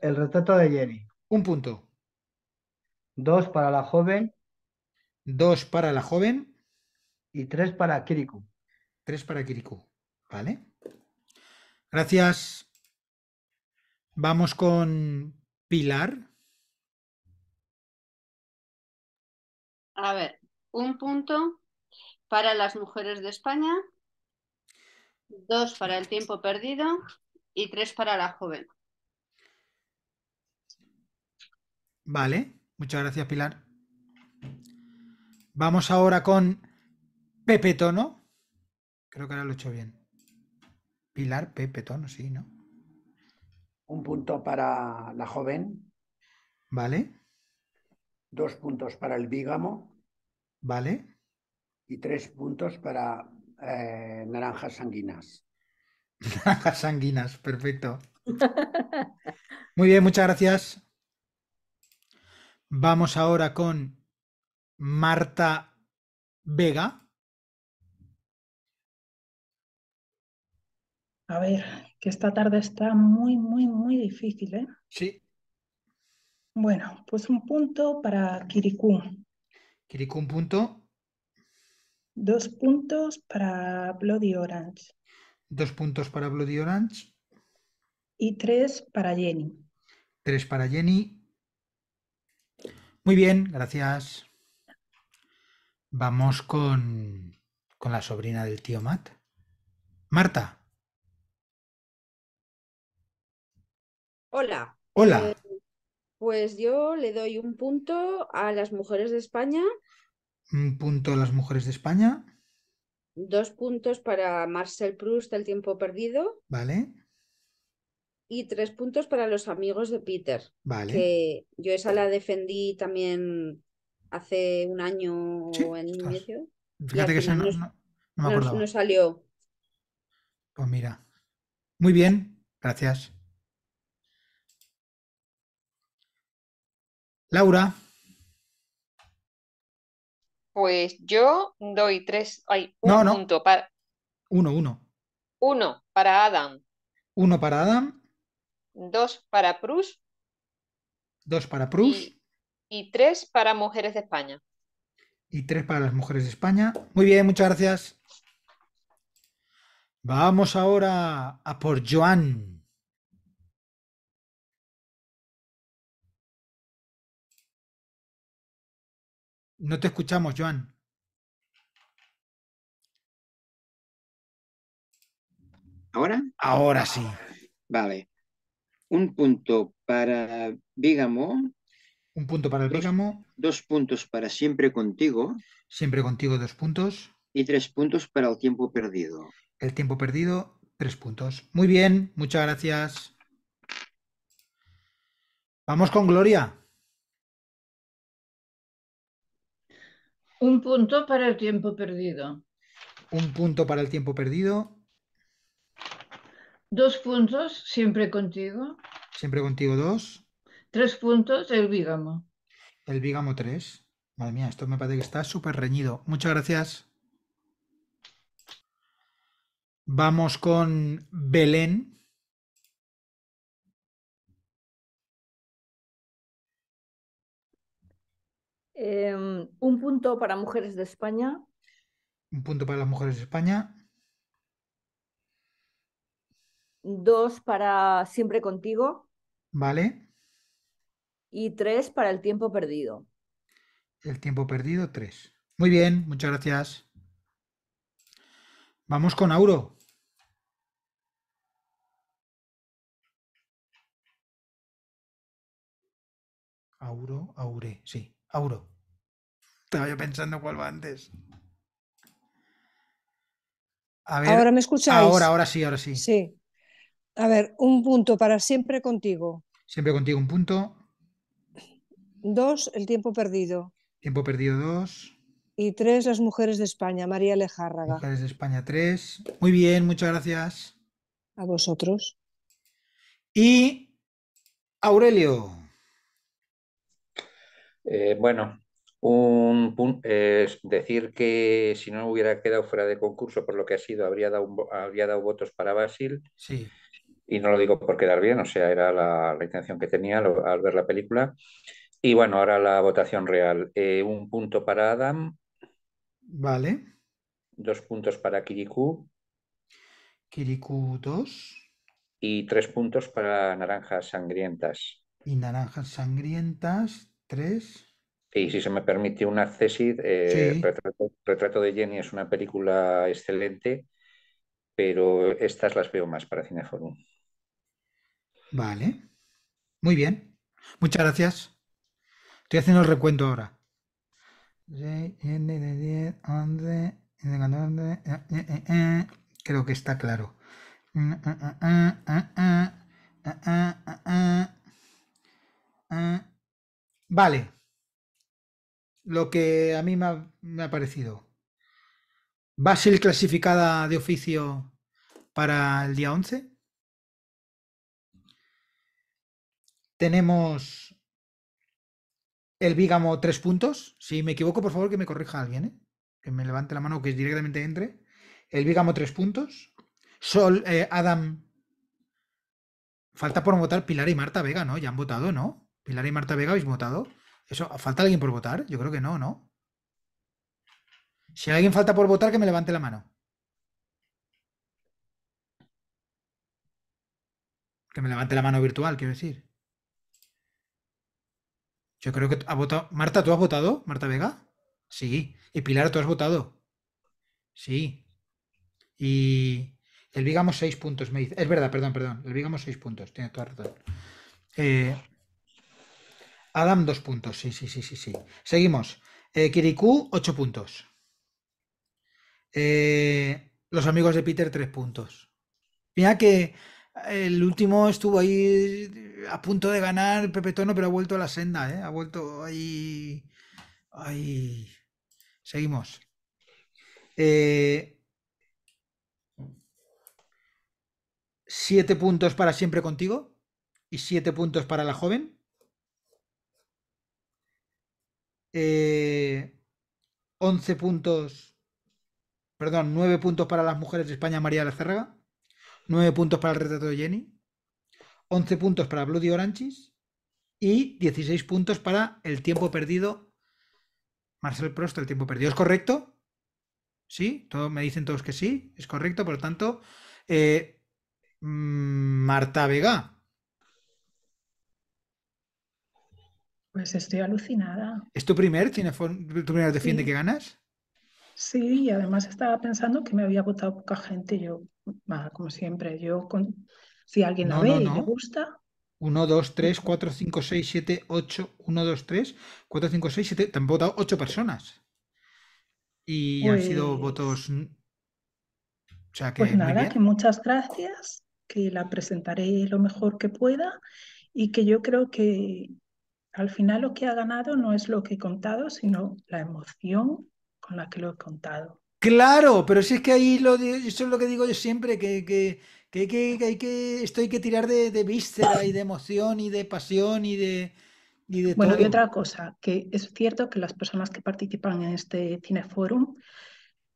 S13: El, retrato de Jenny.
S1: Un punto.
S13: Dos para la joven.
S1: Dos para la joven.
S13: Y tres para Kirikou.
S1: Tres para Kirikou. Vale. Gracias. Vamos con Pilar.
S3: A ver, un punto para las mujeres de España, dos para el tiempo perdido y tres para la joven.
S1: Vale, muchas gracias Pilar. Vamos ahora con Pepe Tono. Creo que ahora lo he hecho bien. Pilar, Pepe Tono, sí, ¿no?
S6: Un punto para la joven.
S1: Vale.
S6: Dos puntos para el bígamo.
S1: Vale
S6: y tres puntos para eh, naranjas sanguinas.
S1: Naranjas sanguinas, perfecto. Muy bien, muchas gracias. Vamos ahora con Marta Vega.
S2: A ver, que esta tarde está muy, muy, muy difícil, ¿eh?
S1: Sí.
S2: Bueno, pues un punto para Kirikou.
S1: Kirikou un punto.
S2: Dos puntos para Bloody Orange
S1: Dos puntos para Bloody Orange.
S2: y tres para Jenny.
S1: Tres para Jenny. Muy bien, gracias. Vamos con, con la sobrina del tío Matt. Marta.
S9: Hola.
S1: Hola.
S9: Eh, pues yo le doy un punto a las mujeres de España,
S1: Un punto a las mujeres de España.
S9: dos puntos para Marcel Proust, El tiempo perdido,
S1: Vale.
S9: y tres puntos para los amigos de Peter,
S1: Vale.
S9: que yo esa la defendí también hace un año
S1: Sí,
S9: o medio, y al
S1: Fíjate que esa no,
S9: no,
S1: no- no me acordaba.
S9: no salió.
S1: Pues mira. Muy bien, gracias. Laura.
S8: Pues yo doy tres, hay un
S1: No, no.
S8: punto para,
S1: Uno, uno.
S8: uno para Adam,
S1: Uno para Adam,
S8: dos para Proust
S1: dos para Prus
S8: y tres para Mujeres de España.
S1: y tres para las mujeres de España. Muy bien, muchas gracias. Vamos ahora a por Joan. No te escuchamos, Joan.
S7: ¿Ahora?
S1: Ahora sí.
S7: Vale. Un punto para Bígamo,
S1: Un punto para el
S7: Dos. Dos puntos para Siempre Contigo
S1: Siempre contigo, dos puntos.
S7: y tres puntos para El Tiempo Perdido.
S1: El tiempo perdido, tres puntos. Muy bien, muchas gracias. Vamos con Gloria.
S14: Un punto para el tiempo perdido.
S1: Un punto para el tiempo perdido.
S14: Dos puntos, siempre contigo.
S1: Siempre contigo, dos.
S14: Tres puntos, el bígamo.
S1: El Bígamo, tres. Madre mía, esto me parece que está súper reñido. Muchas gracias. Vamos con Belén.
S10: Em, un punto para Mujeres de España,
S1: Un punto para las mujeres de España.
S10: dos para Siempre Contigo
S1: Vale.
S10: Y tres para El Tiempo Perdido.
S1: El tiempo perdido, tres. Muy bien, muchas gracias. Vamos con Auro. Auro, Aure, sí, Auro. Estaba yo pensando cuál va antes. A ver,
S5: ¿Ahora me escucháis?
S1: ahora, ahora sí, ahora sí.
S5: Sí. A ver, un punto para siempre contigo.
S1: Siempre contigo un punto.
S5: Dos, el tiempo perdido.
S1: Tiempo perdido dos.
S5: Y tres, las mujeres de España. María Lejárraga.
S1: Mujeres de España tres. Muy bien, muchas gracias.
S5: A vosotros.
S1: Y Aurelio.
S4: Eh, bueno, un decir que si no hubiera quedado fuera de concurso por lo que ha sido, habría dado, un habría dado votos para Basil.
S1: Sí.
S4: Y no lo digo por quedar bien, o sea, era la, la intención que tenía lo- al ver la película. Y bueno, ahora la votación real. Eh, un punto para Adam,
S1: Vale.
S4: dos puntos para Kirikou
S1: Kirikou 2
S4: y tres puntos para Naranjas Sangrientas.
S1: y Naranjas Sangrientas 3.
S4: Y si se me permite un accesit, eh,
S1: Sí.
S4: Retrato, Retrato de Jenny es una película excelente, pero estas las veo más para Cineforum.
S1: Vale. Muy bien. Muchas gracias. Estoy haciendo el recuento ahora. creo que está claro. Vale. Lo que a mí me ha, me ha parecido. ¿Va a ser clasificada de oficio para el día 11? Tenemos el Bígamo tres puntos. Si me equivoco, por favor, que me corrija alguien, ¿eh? Que me levante la mano, que directamente entre. El Bígamo tres puntos. Sol, eh, Adam. Falta por votar Pilar y Marta Vega, ¿no? Ya han votado, ¿no? Pilar y Marta Vega habéis votado. Eso, ¿falta alguien por votar? Yo creo que no, ¿no? Si alguien falta por votar, que me levante la mano. Que me levante la mano virtual, quiero decir. Yo creo que ha votado. Marta, ¿tú has votado? ¿Marta Vega? Sí. Y Pilar, ¿tú has votado? Sí. Y el Vigamos seis puntos, me dice. Es verdad, perdón, perdón. El Vigamos seis puntos, tiene toda razón. Eh, Adam, dos puntos. Sí, sí, sí, sí, sí. Seguimos. Eh, ocho puntos. Eh, los amigos de Peter, tres puntos. Mira que el último estuvo ahí a punto de ganar Pepe Tono, pero ha vuelto a la senda, ¿eh? Ha vuelto ahí. Seguimos. Eh, siete puntos para siempre contigo y siete puntos para la joven. Eh, 11 puntos, perdón, 9 puntos para las mujeres de España, María Lacérraga. 9 puntos para el retrato de Jenny. 11 puntos para Bloody Oranges. Y 16 puntos para el tiempo perdido. Marcel Prost, el tiempo perdido. ¿Es correcto? Sí, todo, me dicen todos que sí, es correcto. Por lo tanto, eh, mm, Marta Vega.
S2: Pues estoy alucinada.
S1: ¿Es tu primer tu primer defiende
S2: Sí.
S1: que ganas?
S2: Sí, y además estaba pensando que me había votado poca gente. Yo, como siempre, yo con, si alguien la
S1: No,
S2: ve
S1: no,
S2: y le
S1: no.
S2: gusta,
S1: 1, 2, 3, 4, 5, 6, 7, 8. 1, 2, 3, 4, 5, 6, 7. Te han votado 8 personas. Y han sido
S2: Pues-
S1: votos. O sea que
S2: pues nada, que muchas gracias, que la presentaré lo mejor que pueda y que yo creo que al final lo que ha ganado no es lo que he contado, sino la emoción con la que lo he contado.
S1: Claro, pero si es que ahí lo eso es lo que digo yo siempre, que, que, que que, hay que, esto hay que tirar de, de víscera y de emoción y de pasión y de, y de
S2: Bueno, y otra cosa, que es cierto que las personas que participan en este Cineforum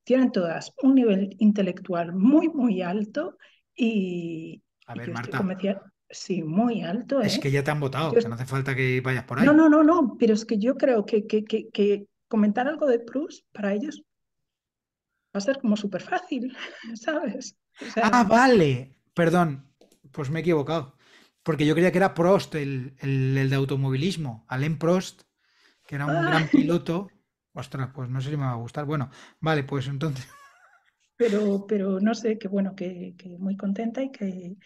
S2: tienen todas un nivel intelectual muy, muy alto y,
S1: A ver,
S2: estoy
S1: Marta,
S2: sí, muy alto,
S1: es
S2: ¿eh?
S1: que ya te han votado,
S2: Yo
S1: que no hace falta que vayas por ahí.
S2: No, no, no, no, pero es que yo creo que, que, que comentar algo de Proust para ellos va a ser como súper fácil, ¿sabes? O sea,
S1: Ah, vale, perdón, pues me he equivocado, porque yo creía que era Prost, el, el, el de automovilismo, Alain Prost, que era un gran
S2: Ah.
S1: piloto. Ostras, pues no sé si me va a gustar. Bueno, vale, pues entonces,
S2: pero, pero no sé, que bueno, que, que muy contenta y que,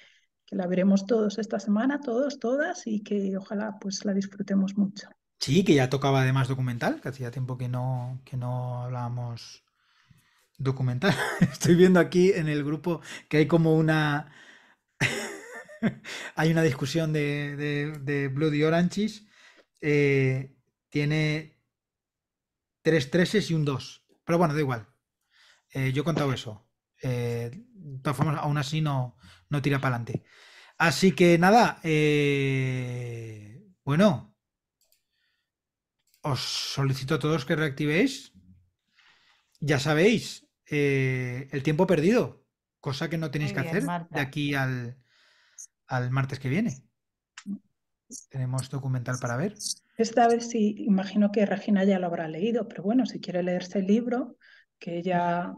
S2: que la veremos todos esta semana, todos, todas, y que ojalá pues la disfrutemos mucho.
S1: Sí, que ya tocaba además documental, que hacía tiempo que no, que no hablábamos documental. Estoy viendo aquí en el grupo que hay como una... hay una discusión de, de, Bloody Oranges. eh, tiene tres treses y un dos. Pero bueno, da igual. Eh, yo he contado eso. Eh, de todas formas, aún así no, no tira para adelante. Así que nada, eh, bueno, os solicito a todos que reactivéis. Ya sabéis, eh, el tiempo perdido, cosa que no tenéis que hacer de aquí al, al martes que viene. Tenemos documental para ver.
S2: Esta vez sí, imagino que Regina ya lo habrá leído, pero bueno, si quiere leerse el libro, que ella,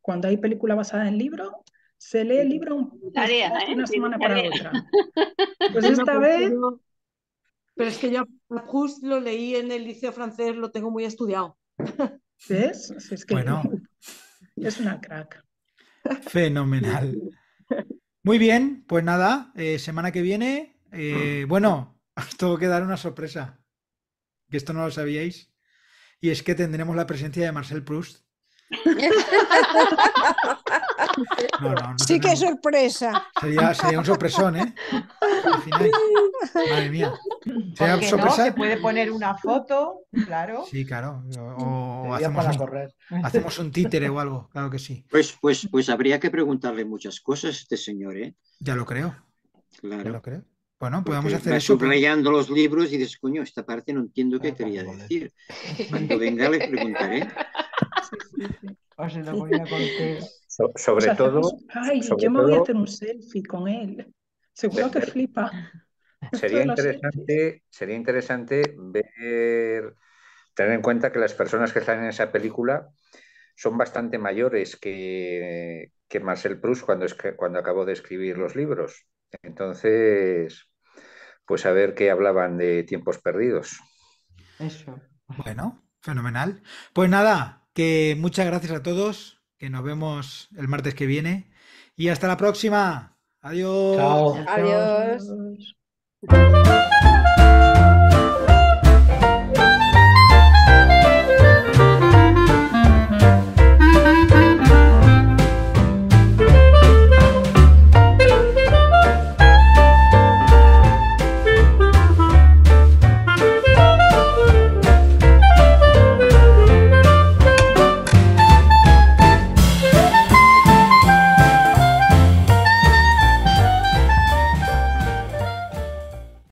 S2: cuando hay película basada en libro, se lee el libro un-
S3: Tarea,
S2: de
S3: ¿eh?
S2: una
S3: Tiene
S2: semana para
S3: tarea.
S2: otra. Pues esta vez,
S12: pero es que yo a Proust lo leí en el liceo francés, lo tengo muy estudiado.
S2: ¿ves? Es que
S1: Bueno,
S2: es una crack.
S1: fenomenal. Muy bien, pues nada, eh, semana que viene, eh, bueno, os tengo que dar una sorpresa, que esto no lo sabíais, y es que tendremos la presencia de Marcel Proust. No, no, no
S5: Sí que sorpresa.
S1: Sería, sería un sorpresón, ¿eh? Madre mía.
S11: Se puede poner una foto, claro.
S1: Sí, claro. O, hacemos
S6: para
S1: un,
S6: correr.
S1: hacemos un títere o algo, claro que sí.
S7: Pues, pues, pues habría que preguntarle muchas cosas a este señor, ¿eh?
S1: Ya lo creo, ya
S7: Claro.
S1: lo creo. Bueno, podemos
S7: Porque
S1: hacer eso.
S7: subrayando los libros y dices, coño, esta parte no entiendo qué
S6: Ah,
S7: quería decir. Cuando venga le preguntaré.
S2: Sí, sí, sí.
S11: O se lo ponía contigo.
S4: So- sobre todo,
S2: ay,
S4: sobre
S2: yo me voy a hacer un selfie con él. Seguro que flipa.
S4: Sería interesante, sería interesante ver tener en cuenta que las personas que están en esa película son bastante mayores que, que Marcel Proust cuando, cuando acabó de escribir los libros. Entonces, pues a ver qué hablaban de tiempos perdidos.
S11: Eso.
S1: Bueno, fenomenal. Pues nada, que muchas gracias a todos, que nos vemos el martes que viene y hasta la próxima. Adiós.
S13: Chao.
S9: Adiós.